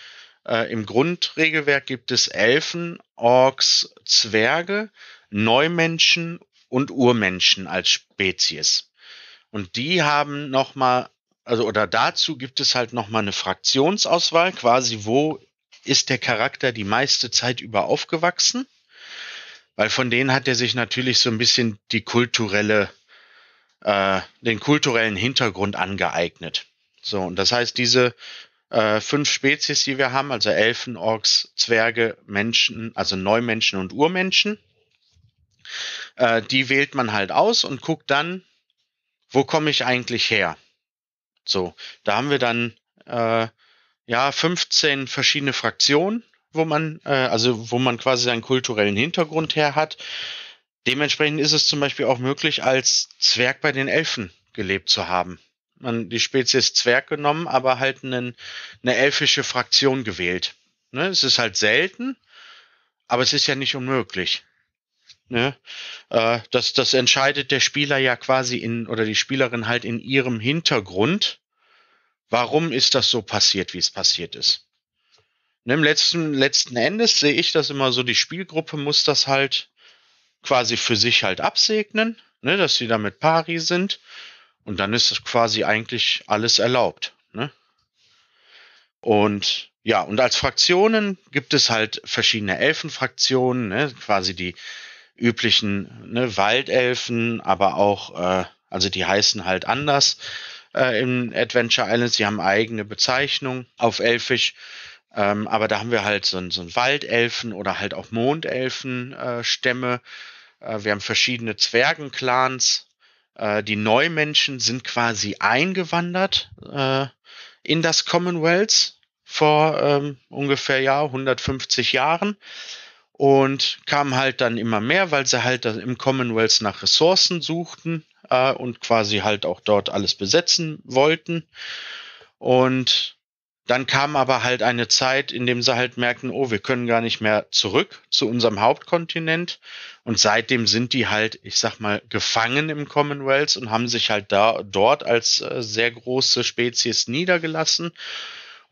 äh, im Grundregelwerk gibt es Elfen, Orks, Zwerge, Neumenschen und Urmenschen als Spezies. Und die haben nochmal, also oder dazu gibt es halt nochmal eine Fraktionsauswahl, quasi wo ist der Charakter die meiste Zeit über aufgewachsen weil von denen hat er sich natürlich so ein bisschen die kulturelle, äh, den kulturellen Hintergrund angeeignet. So, und das heißt, diese äh, fünf Spezies, die wir haben, also Elfen, Orks, Zwerge, Menschen, also Neumenschen und Urmenschen, äh, die wählt man halt aus und guckt dann, wo komme ich eigentlich her? So, da haben wir dann äh, ja 15 verschiedene Fraktionen wo man, äh, also wo man quasi seinen kulturellen Hintergrund her hat. Dementsprechend ist es zum Beispiel auch möglich, als Zwerg bei den Elfen gelebt zu haben. Man die Spezies Zwerg genommen, aber halt einen, eine elfische Fraktion gewählt. Ne? Es ist halt selten, aber es ist ja nicht unmöglich. Ne? Äh, das, das entscheidet der Spieler ja quasi in, oder die Spielerin halt in ihrem Hintergrund. Warum ist das so passiert, wie es passiert ist? Und Im letzten, letzten Endes sehe ich das immer so, die Spielgruppe muss das halt quasi für sich halt absegnen, ne, dass sie damit pari sind. Und dann ist quasi eigentlich alles erlaubt. Ne? Und ja, und als Fraktionen gibt es halt verschiedene Elfenfraktionen, ne, quasi die üblichen ne, Waldelfen, aber auch, äh, also die heißen halt anders äh, in Adventure Islands, die haben eigene Bezeichnung auf Elfisch. Ähm, aber da haben wir halt so, so ein Waldelfen oder halt auch Mondelfen-Stämme. Äh, äh, wir haben verschiedene Zwergenclans. Äh, die Neumenschen sind quasi eingewandert äh, in das Commonwealth vor ähm, ungefähr ja 150 Jahren und kamen halt dann immer mehr, weil sie halt im Commonwealth nach Ressourcen suchten äh, und quasi halt auch dort alles besetzen wollten. Und dann kam aber halt eine Zeit, in dem sie halt merkten, oh, wir können gar nicht mehr zurück zu unserem Hauptkontinent. Und seitdem sind die halt, ich sag mal, gefangen im Commonwealth und haben sich halt da dort als äh, sehr große Spezies niedergelassen.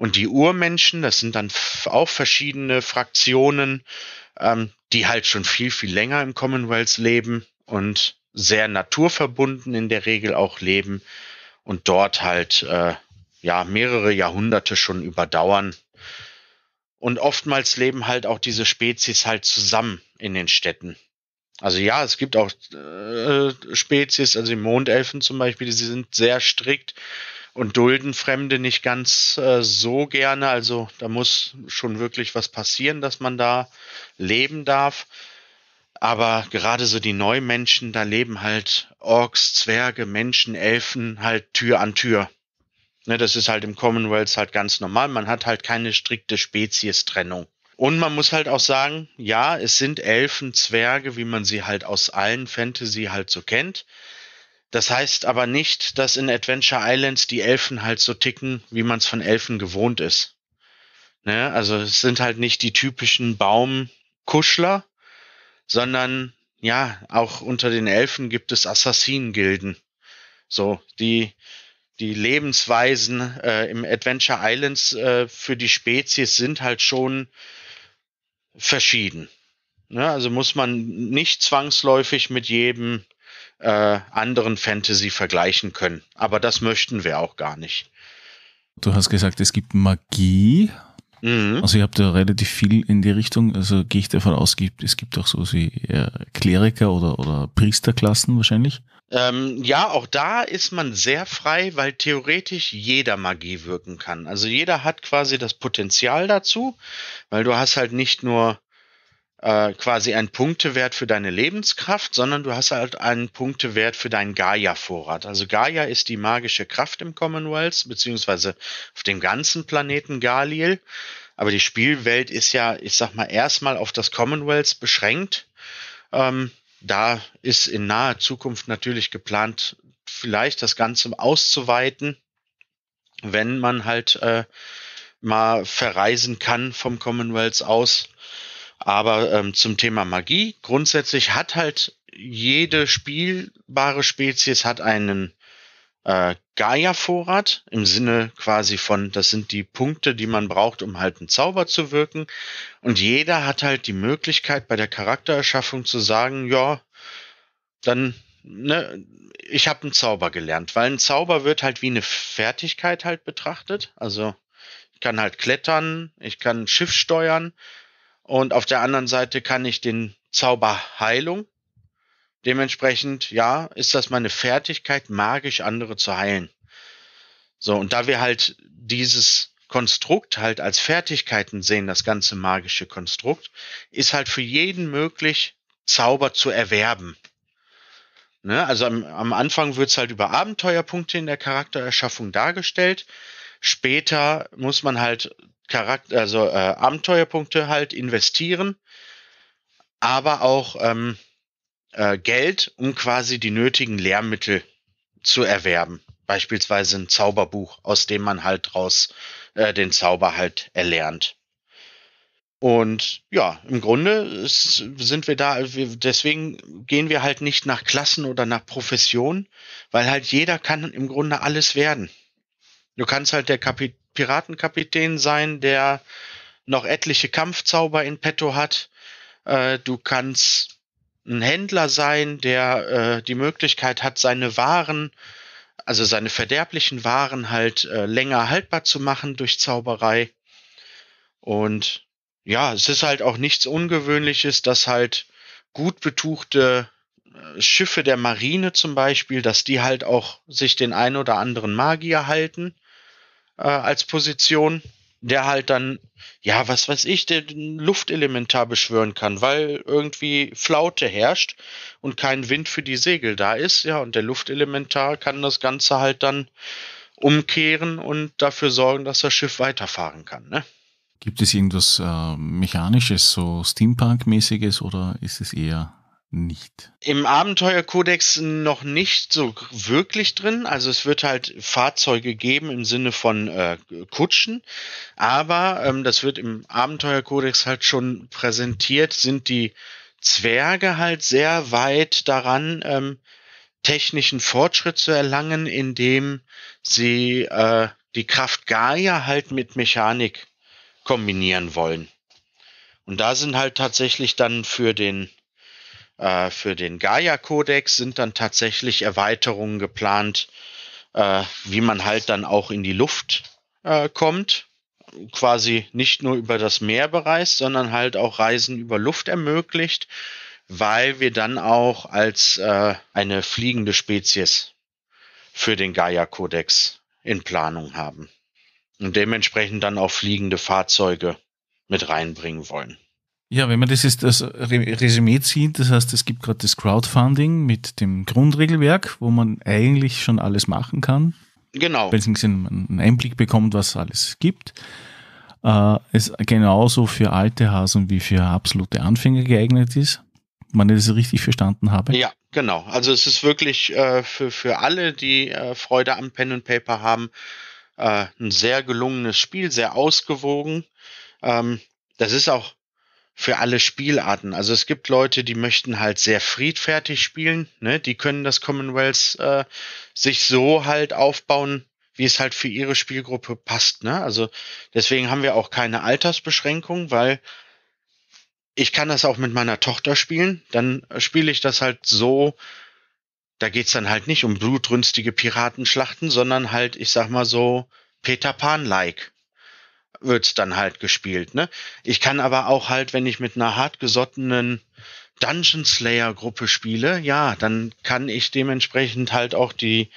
Und die Urmenschen, das sind dann auch verschiedene Fraktionen, ähm, die halt schon viel, viel länger im Commonwealth leben und sehr naturverbunden in der Regel auch leben und dort halt äh, ja mehrere Jahrhunderte schon überdauern. Und oftmals leben halt auch diese Spezies halt zusammen in den Städten. Also ja, es gibt auch äh, Spezies, also die Mondelfen zum Beispiel, die sind sehr strikt und dulden Fremde nicht ganz äh, so gerne. Also da muss schon wirklich was passieren, dass man da leben darf. Aber gerade so die Neumenschen, da leben halt Orks, Zwerge, Menschen, Elfen halt Tür an Tür. Ne, das ist halt im Commonwealth halt ganz normal. Man hat halt keine strikte Spezies-Trennung. Und man muss halt auch sagen, ja, es sind Elfen, Zwerge, wie man sie halt aus allen Fantasy halt so kennt. Das heißt aber nicht, dass in Adventure Islands die Elfen halt so ticken, wie man es von Elfen gewohnt ist. Ne? Also es sind halt nicht die typischen Baumkuschler, sondern ja, auch unter den Elfen gibt es Assassinengilden. So, die, die Lebensweisen äh, im Adventure Islands äh, für die Spezies sind halt schon verschieden. Ne? Also muss man nicht zwangsläufig mit jedem äh, anderen Fantasy vergleichen können. Aber das möchten wir auch gar nicht. Du hast gesagt, es gibt Magie. Mhm. Also ihr habt ja relativ viel in die Richtung. Also gehe ich davon aus, es gibt auch so wie äh, Kleriker oder, oder Priesterklassen wahrscheinlich. Ähm, ja, auch da ist man sehr frei, weil theoretisch jeder Magie wirken kann. Also jeder hat quasi das Potenzial dazu, weil du hast halt nicht nur äh, quasi einen Punktewert für deine Lebenskraft, sondern du hast halt einen Punktewert für deinen Gaia-Vorrat. Also Gaia ist die magische Kraft im Commonwealth, beziehungsweise auf dem ganzen Planeten Galil. Aber die Spielwelt ist ja, ich sag mal, erstmal auf das Commonwealth beschränkt. Ähm, da ist in naher Zukunft natürlich geplant, vielleicht das Ganze auszuweiten, wenn man halt äh, mal verreisen kann vom Commonwealth aus. Aber ähm, zum Thema Magie, grundsätzlich hat halt jede spielbare Spezies hat einen äh, Gaia-Vorrat im Sinne quasi von, das sind die Punkte, die man braucht, um halt einen Zauber zu wirken. Und jeder hat halt die Möglichkeit bei der Charaktererschaffung zu sagen, ja, dann, ne, ich habe einen Zauber gelernt, weil ein Zauber wird halt wie eine Fertigkeit halt betrachtet. Also ich kann halt klettern, ich kann ein Schiff steuern und auf der anderen Seite kann ich den Zauber Heilung. Dementsprechend, ja, ist das meine Fertigkeit, magisch andere zu heilen. So, und da wir halt dieses Konstrukt halt als Fertigkeiten sehen, das ganze magische Konstrukt, ist halt für jeden möglich, Zauber zu erwerben. Ne? Also am, am Anfang wird es halt über Abenteuerpunkte in der Charaktererschaffung dargestellt. Später muss man halt Charakter, also äh, Abenteuerpunkte halt investieren, aber auch ähm, äh, Geld, um quasi die nötigen Lehrmittel zu erwerben. Beispielsweise ein Zauberbuch, aus dem man halt draus äh, den Zauber halt erlernt. Und ja, im Grunde ist, sind wir da, deswegen gehen wir halt nicht nach Klassen oder nach Profession, weil halt jeder kann im Grunde alles werden. Du kannst halt der Kapit Piratenkapitän sein, der noch etliche Kampfzauber in petto hat. Äh, du kannst ein Händler sein, der äh, die Möglichkeit hat, seine Waren, also seine verderblichen Waren halt äh, länger haltbar zu machen durch Zauberei. Und ja, es ist halt auch nichts Ungewöhnliches, dass halt gut betuchte äh, Schiffe der Marine zum Beispiel, dass die halt auch sich den ein oder anderen Magier halten äh, als Position, der halt dann, ja, was weiß ich, den Luftelementar beschwören kann, weil irgendwie Flaute herrscht und kein Wind für die Segel da ist. Ja, und der Luftelementar kann das Ganze halt dann umkehren und dafür sorgen, dass das Schiff weiterfahren kann. Ne? Gibt es irgendwas äh, Mechanisches, so Steampunk-mäßiges oder ist es eher nicht. Im Abenteuerkodex noch nicht so wirklich drin. Also es wird halt Fahrzeuge geben im Sinne von äh, Kutschen. Aber ähm, das wird im Abenteuerkodex halt schon präsentiert, sind die Zwerge halt sehr weit daran, ähm, technischen Fortschritt zu erlangen, indem sie äh, die Kraft Gaia halt mit Mechanik kombinieren wollen. Und da sind halt tatsächlich dann für den äh, für den Gaia-Kodex sind dann tatsächlich Erweiterungen geplant, äh, wie man halt dann auch in die Luft äh, kommt. Quasi nicht nur über das Meer bereist, sondern halt auch Reisen über Luft ermöglicht, weil wir dann auch als äh, eine fliegende Spezies für den Gaia-Kodex in Planung haben. Und dementsprechend dann auch fliegende Fahrzeuge mit reinbringen wollen. Ja, wenn man das ist das Resümee zieht, das heißt, es gibt gerade das Crowdfunding mit dem Grundregelwerk, wo man eigentlich schon alles machen kann. Genau. Es einen Einblick bekommt, was es alles gibt. Äh, es genauso für alte Hasen wie für absolute Anfänger geeignet ist, wenn ich das richtig verstanden habe. Ja, Genau, also es ist wirklich äh, für, für alle, die äh, Freude am Pen and Paper haben, äh, ein sehr gelungenes Spiel, sehr ausgewogen. Ähm, das ist auch für alle Spielarten. Also es gibt Leute, die möchten halt sehr friedfertig spielen, ne? Die können das Commonwealth äh, sich so halt aufbauen, wie es halt für ihre Spielgruppe passt, ne? Also deswegen haben wir auch keine Altersbeschränkung, weil ich kann das auch mit meiner Tochter spielen. Dann spiele ich das halt so, da geht's dann halt nicht um blutrünstige Piratenschlachten, sondern halt, ich sag mal so, Peter Pan-like wird's dann halt gespielt. Ne? Ich kann aber auch halt, wenn ich mit einer hartgesottenen Dungeon Slayer Gruppe spiele, ja, dann kann ich dementsprechend halt auch die,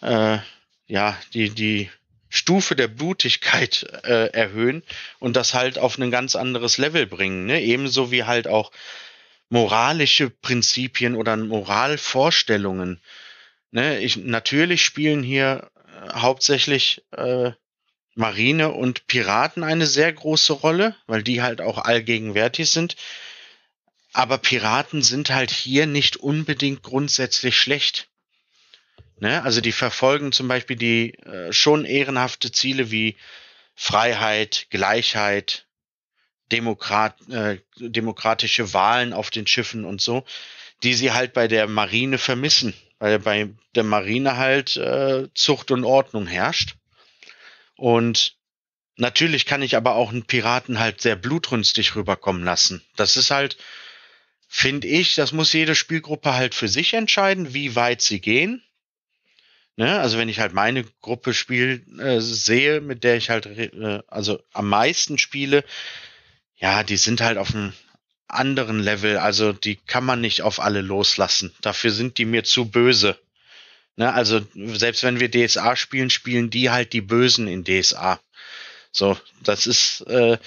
äh, ja, die, die Stufe der Blutigkeit äh, erhöhen und das halt auf ein ganz anderes Level bringen. Ne? Ebenso wie halt auch moralische Prinzipien oder Moralvorstellungen. Ne? Ich, natürlich spielen hier äh, hauptsächlich äh, Marine und Piraten eine sehr große Rolle, weil die halt auch allgegenwärtig sind. Aber Piraten sind halt hier nicht unbedingt grundsätzlich schlecht. Ne? Also die verfolgen zum Beispiel die äh, schon ehrenhafte Ziele wie Freiheit, Gleichheit, Demokrat, äh, demokratische Wahlen auf den Schiffen und so, die sie halt bei der Marine vermissen, weil bei der Marine halt äh, Zucht und Ordnung herrscht. Und natürlich kann ich aber auch einen Piraten halt sehr blutrünstig rüberkommen lassen. Das ist halt, finde ich, das muss jede Spielgruppe halt für sich entscheiden, wie weit sie gehen. Ne? Also wenn ich halt meine Gruppe spiel äh, sehe, mit der ich halt äh, also am meisten spiele, ja, die sind halt auf einem anderen Level. Also die kann man nicht auf alle loslassen. Dafür sind die mir zu böse. Ne, also selbst wenn wir DSA spielen, spielen die halt die Bösen in DSA. So, das ist, äh,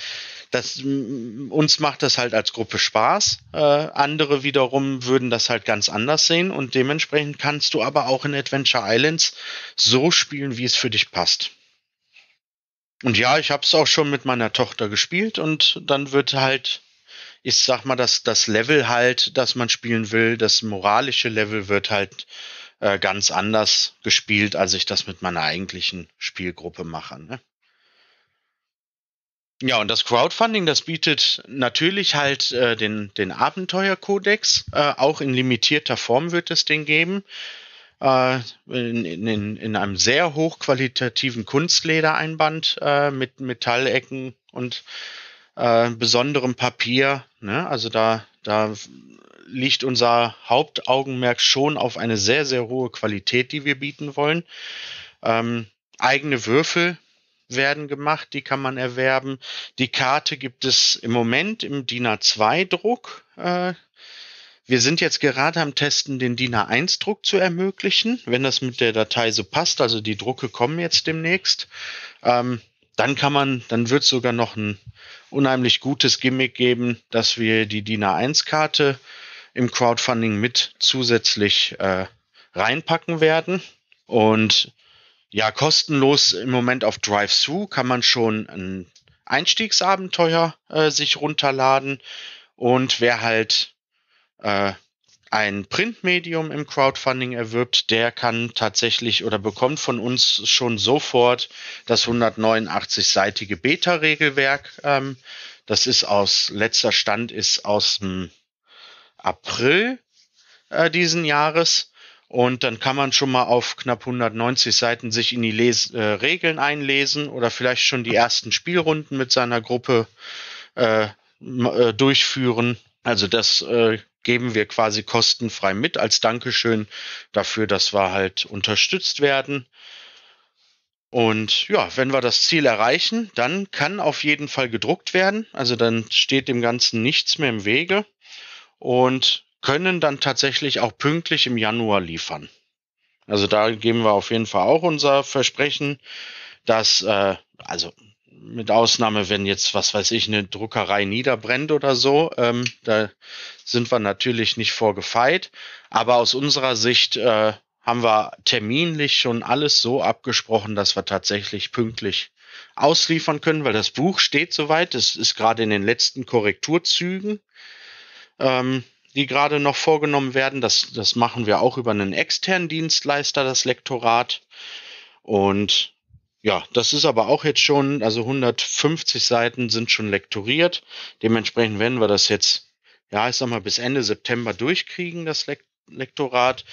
das uns macht das halt als Gruppe Spaß. Äh, andere wiederum würden das halt ganz anders sehen und dementsprechend kannst du aber auch in Adventure Islands so spielen, wie es für dich passt. Und ja, ich habe es auch schon mit meiner Tochter gespielt und dann wird halt, ich sag mal, das, das Level halt, das man spielen will, das moralische Level wird halt äh, ganz anders gespielt, als ich das mit meiner eigentlichen Spielgruppe mache. Ne? Ja, und das Crowdfunding, das bietet natürlich halt äh, den, den Abenteuerkodex. Äh, auch in limitierter Form wird es den geben. Äh, in, in, in einem sehr hochqualitativen Kunstledereinband äh, mit Metallecken und äh, besonderem Papier. Ne? Also da, da liegt unser Hauptaugenmerk schon auf eine sehr, sehr hohe Qualität, die wir bieten wollen. Ähm, eigene Würfel werden gemacht, die kann man erwerben. Die Karte gibt es im Moment im DIN A2-Druck. Äh, wir sind jetzt gerade am Testen, den DIN A1-Druck zu ermöglichen, wenn das mit der Datei so passt. Also die Drucke kommen jetzt demnächst. Ähm, dann kann man, dann wird sogar noch ein unheimlich gutes Gimmick geben, dass wir die DIN A1-Karte im Crowdfunding mit zusätzlich äh, reinpacken werden. Und ja, kostenlos im Moment auf Drive-Thru kann man schon ein Einstiegsabenteuer äh, sich runterladen. Und wer halt äh, ein Printmedium im Crowdfunding erwirbt, der kann tatsächlich oder bekommt von uns schon sofort das 189-seitige Beta-Regelwerk. Ähm, das ist aus letzter Stand ist aus dem April äh, diesen Jahres. Und dann kann man schon mal auf knapp 190 Seiten sich in die Les äh, Regeln einlesen oder vielleicht schon die ersten Spielrunden mit seiner Gruppe äh, äh, durchführen. Also das äh, geben wir quasi kostenfrei mit als Dankeschön dafür, dass wir halt unterstützt werden. Und ja, wenn wir das Ziel erreichen, dann kann auf jeden Fall gedruckt werden. Also dann steht dem Ganzen nichts mehr im Wege und können dann tatsächlich auch pünktlich im Januar liefern. Also da geben wir auf jeden Fall auch unser Versprechen, dass, äh, also mit Ausnahme, wenn jetzt, was weiß ich, eine Druckerei niederbrennt oder so, ähm, da sind wir natürlich nicht vorgefeit. Aber aus unserer Sicht äh, haben wir terminlich schon alles so abgesprochen, dass wir tatsächlich pünktlich ausliefern können, weil das Buch steht soweit. Es ist gerade in den letzten Korrekturzügen. Ähm, die gerade noch vorgenommen werden. Das, das machen wir auch über einen externen Dienstleister, das Lektorat. Und ja, das ist aber auch jetzt schon, also 150 Seiten sind schon lektoriert. Dementsprechend werden wir das jetzt, ja, ich sag mal, bis Ende September durchkriegen, das Lek Lektorat.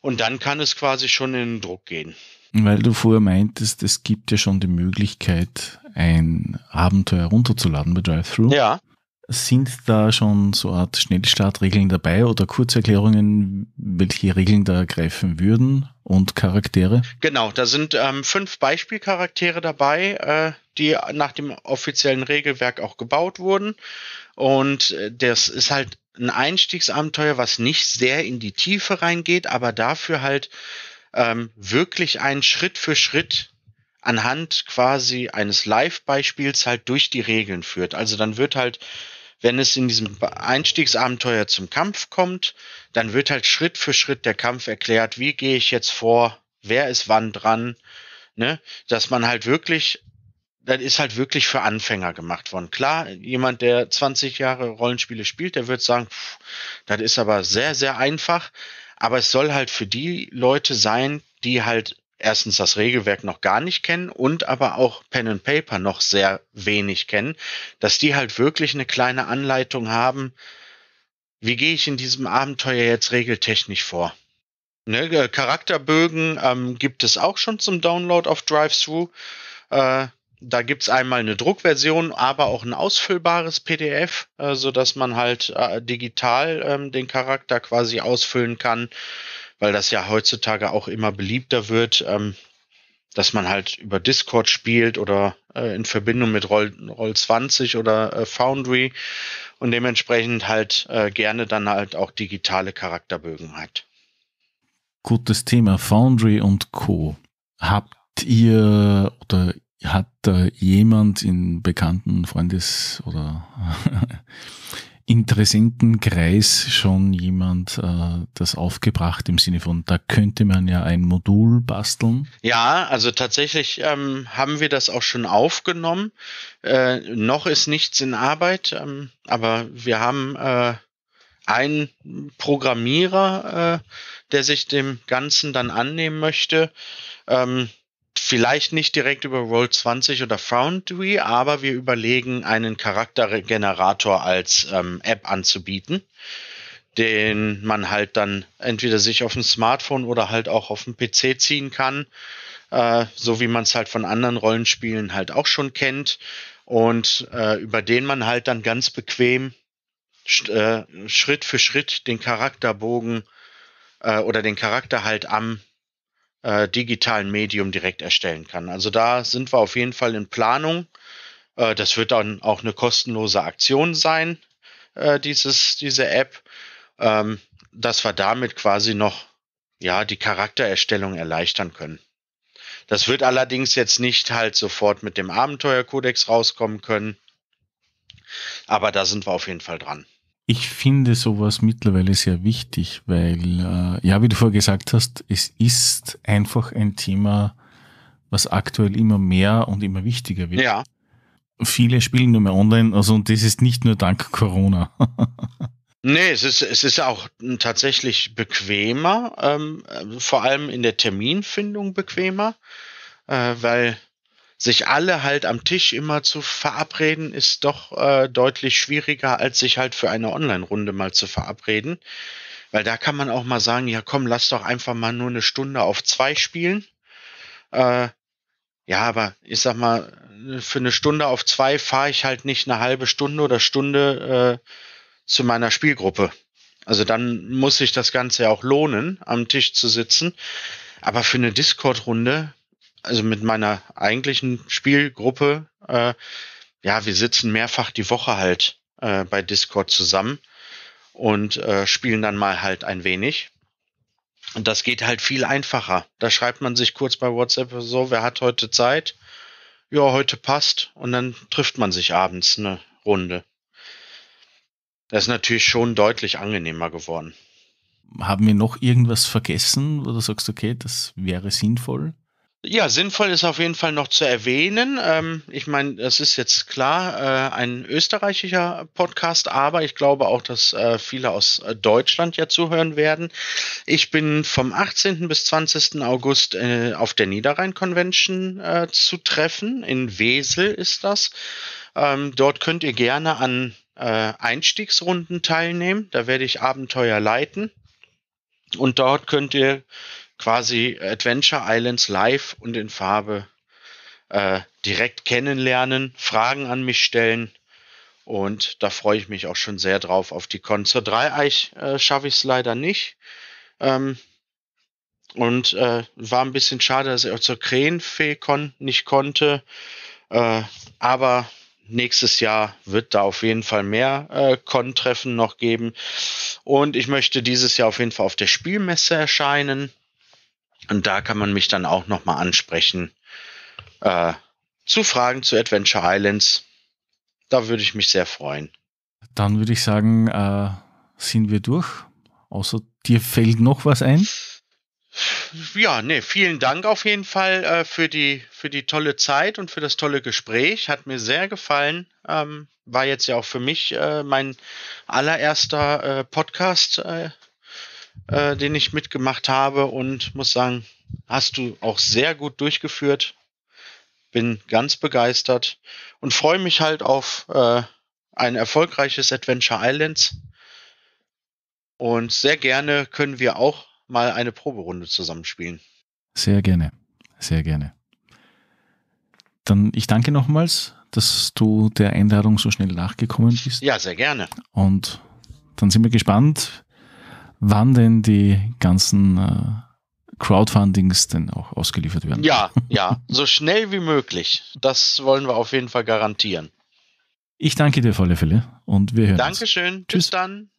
Und dann kann es quasi schon in den Druck gehen. Weil du vorher meintest, es gibt ja schon die Möglichkeit, ein Abenteuer runterzuladen bei DriveThru. Ja. Sind da schon so eine Art Schnellstartregeln dabei oder Kurzerklärungen, welche Regeln da greifen würden und Charaktere? Genau, da sind ähm, fünf Beispielcharaktere dabei, äh, die nach dem offiziellen Regelwerk auch gebaut wurden. Und äh, das ist halt ein Einstiegsabenteuer, was nicht sehr in die Tiefe reingeht, aber dafür halt ähm, wirklich einen Schritt für Schritt anhand quasi eines Live-Beispiels halt durch die Regeln führt. Also dann wird halt wenn es in diesem Einstiegsabenteuer zum Kampf kommt, dann wird halt Schritt für Schritt der Kampf erklärt, wie gehe ich jetzt vor, wer ist wann dran, ne? Dass man halt wirklich, das ist halt wirklich für Anfänger gemacht worden. Klar, jemand, der 20 Jahre Rollenspiele spielt, der wird sagen, pff, das ist aber sehr, sehr einfach. Aber es soll halt für die Leute sein, die halt erstens das Regelwerk noch gar nicht kennen und aber auch Pen and Paper noch sehr wenig kennen, dass die halt wirklich eine kleine Anleitung haben, wie gehe ich in diesem Abenteuer jetzt regeltechnisch vor. Ne, äh, Charakterbögen ähm, gibt es auch schon zum Download auf DriveThru. Äh, da gibt's einmal eine Druckversion, aber auch ein ausfüllbares PDF, äh, so dass man halt äh, digital ähm, den Charakter quasi ausfüllen kann weil das ja heutzutage auch immer beliebter wird, ähm, dass man halt über Discord spielt oder äh, in Verbindung mit Roll, Roll 20 oder äh, Foundry und dementsprechend halt äh, gerne dann halt auch digitale Charakterbögen hat. Gutes Thema Foundry und Co. Habt ihr oder hat da jemand in bekannten Freundes- oder *laughs* Interessentenkreis schon jemand äh, das aufgebracht im Sinne von, da könnte man ja ein Modul basteln? Ja, also tatsächlich ähm, haben wir das auch schon aufgenommen. Äh, noch ist nichts in Arbeit, ähm, aber wir haben äh, einen Programmierer, äh, der sich dem Ganzen dann annehmen möchte. Ähm, vielleicht nicht direkt über Roll20 oder Foundry, aber wir überlegen, einen Charaktergenerator als ähm, App anzubieten, den man halt dann entweder sich auf dem Smartphone oder halt auch auf dem PC ziehen kann, äh, so wie man es halt von anderen Rollenspielen halt auch schon kennt. Und äh, über den man halt dann ganz bequem äh, Schritt für Schritt den Charakterbogen äh, oder den Charakter halt am äh, digitalen Medium direkt erstellen kann. Also da sind wir auf jeden Fall in Planung. Äh, das wird dann auch eine kostenlose Aktion sein, äh, dieses, diese App, ähm, dass wir damit quasi noch ja, die Charaktererstellung erleichtern können. Das wird allerdings jetzt nicht halt sofort mit dem Abenteuerkodex rauskommen können. Aber da sind wir auf jeden Fall dran. Ich finde sowas mittlerweile sehr wichtig, weil, äh, ja, wie du vorher gesagt hast, es ist einfach ein Thema, was aktuell immer mehr und immer wichtiger wird. Ja. Viele spielen nur mehr online, also und das ist nicht nur dank Corona. *laughs* nee, es ist, es ist auch tatsächlich bequemer, ähm, vor allem in der Terminfindung bequemer, äh, weil sich alle halt am Tisch immer zu verabreden, ist doch äh, deutlich schwieriger, als sich halt für eine Online-Runde mal zu verabreden. Weil da kann man auch mal sagen, ja komm, lass doch einfach mal nur eine Stunde auf zwei spielen. Äh, ja, aber ich sag mal, für eine Stunde auf zwei fahre ich halt nicht eine halbe Stunde oder Stunde äh, zu meiner Spielgruppe. Also dann muss sich das Ganze ja auch lohnen, am Tisch zu sitzen. Aber für eine Discord-Runde also mit meiner eigentlichen Spielgruppe, äh, ja, wir sitzen mehrfach die Woche halt äh, bei Discord zusammen und äh, spielen dann mal halt ein wenig. Und das geht halt viel einfacher. Da schreibt man sich kurz bei WhatsApp so, wer hat heute Zeit? Ja, heute passt. Und dann trifft man sich abends eine Runde. Das ist natürlich schon deutlich angenehmer geworden. Haben wir noch irgendwas vergessen, wo du sagst, okay, das wäre sinnvoll? Ja, sinnvoll ist auf jeden Fall noch zu erwähnen. Ähm, ich meine, das ist jetzt klar äh, ein österreichischer Podcast, aber ich glaube auch, dass äh, viele aus äh, Deutschland ja zuhören werden. Ich bin vom 18. bis 20. August äh, auf der Niederrhein Convention äh, zu treffen. In Wesel ist das. Ähm, dort könnt ihr gerne an äh, Einstiegsrunden teilnehmen. Da werde ich Abenteuer leiten. Und dort könnt ihr quasi Adventure Islands live und in Farbe äh, direkt kennenlernen, Fragen an mich stellen. Und da freue ich mich auch schon sehr drauf auf die Con. Zur Dreieich äh, schaffe ich es leider nicht. Ähm, und äh, war ein bisschen schade, dass ich auch zur Krähenfee-Con nicht konnte. Äh, aber nächstes Jahr wird da auf jeden Fall mehr äh, Con-Treffen noch geben. Und ich möchte dieses Jahr auf jeden Fall auf der Spielmesse erscheinen. Und da kann man mich dann auch nochmal ansprechen äh, zu Fragen zu Adventure Islands. Da würde ich mich sehr freuen. Dann würde ich sagen, äh, sind wir durch. Außer dir fällt noch was ein? Ja, nee, vielen Dank auf jeden Fall äh, für, die, für die tolle Zeit und für das tolle Gespräch. Hat mir sehr gefallen. Ähm, war jetzt ja auch für mich äh, mein allererster äh, Podcast äh, den ich mitgemacht habe und muss sagen, hast du auch sehr gut durchgeführt. Bin ganz begeistert und freue mich halt auf äh, ein erfolgreiches Adventure Islands. Und sehr gerne können wir auch mal eine Proberunde zusammenspielen. Sehr gerne, sehr gerne. Dann ich danke nochmals, dass du der Einladung so schnell nachgekommen bist. Ja, sehr gerne. Und dann sind wir gespannt, wann denn die ganzen äh, Crowdfundings denn auch ausgeliefert werden. Ja, ja, so schnell wie möglich. Das wollen wir auf jeden Fall garantieren. Ich danke dir auf alle Fälle und wir hören Dankeschön. uns. Tschüss. Bis dann.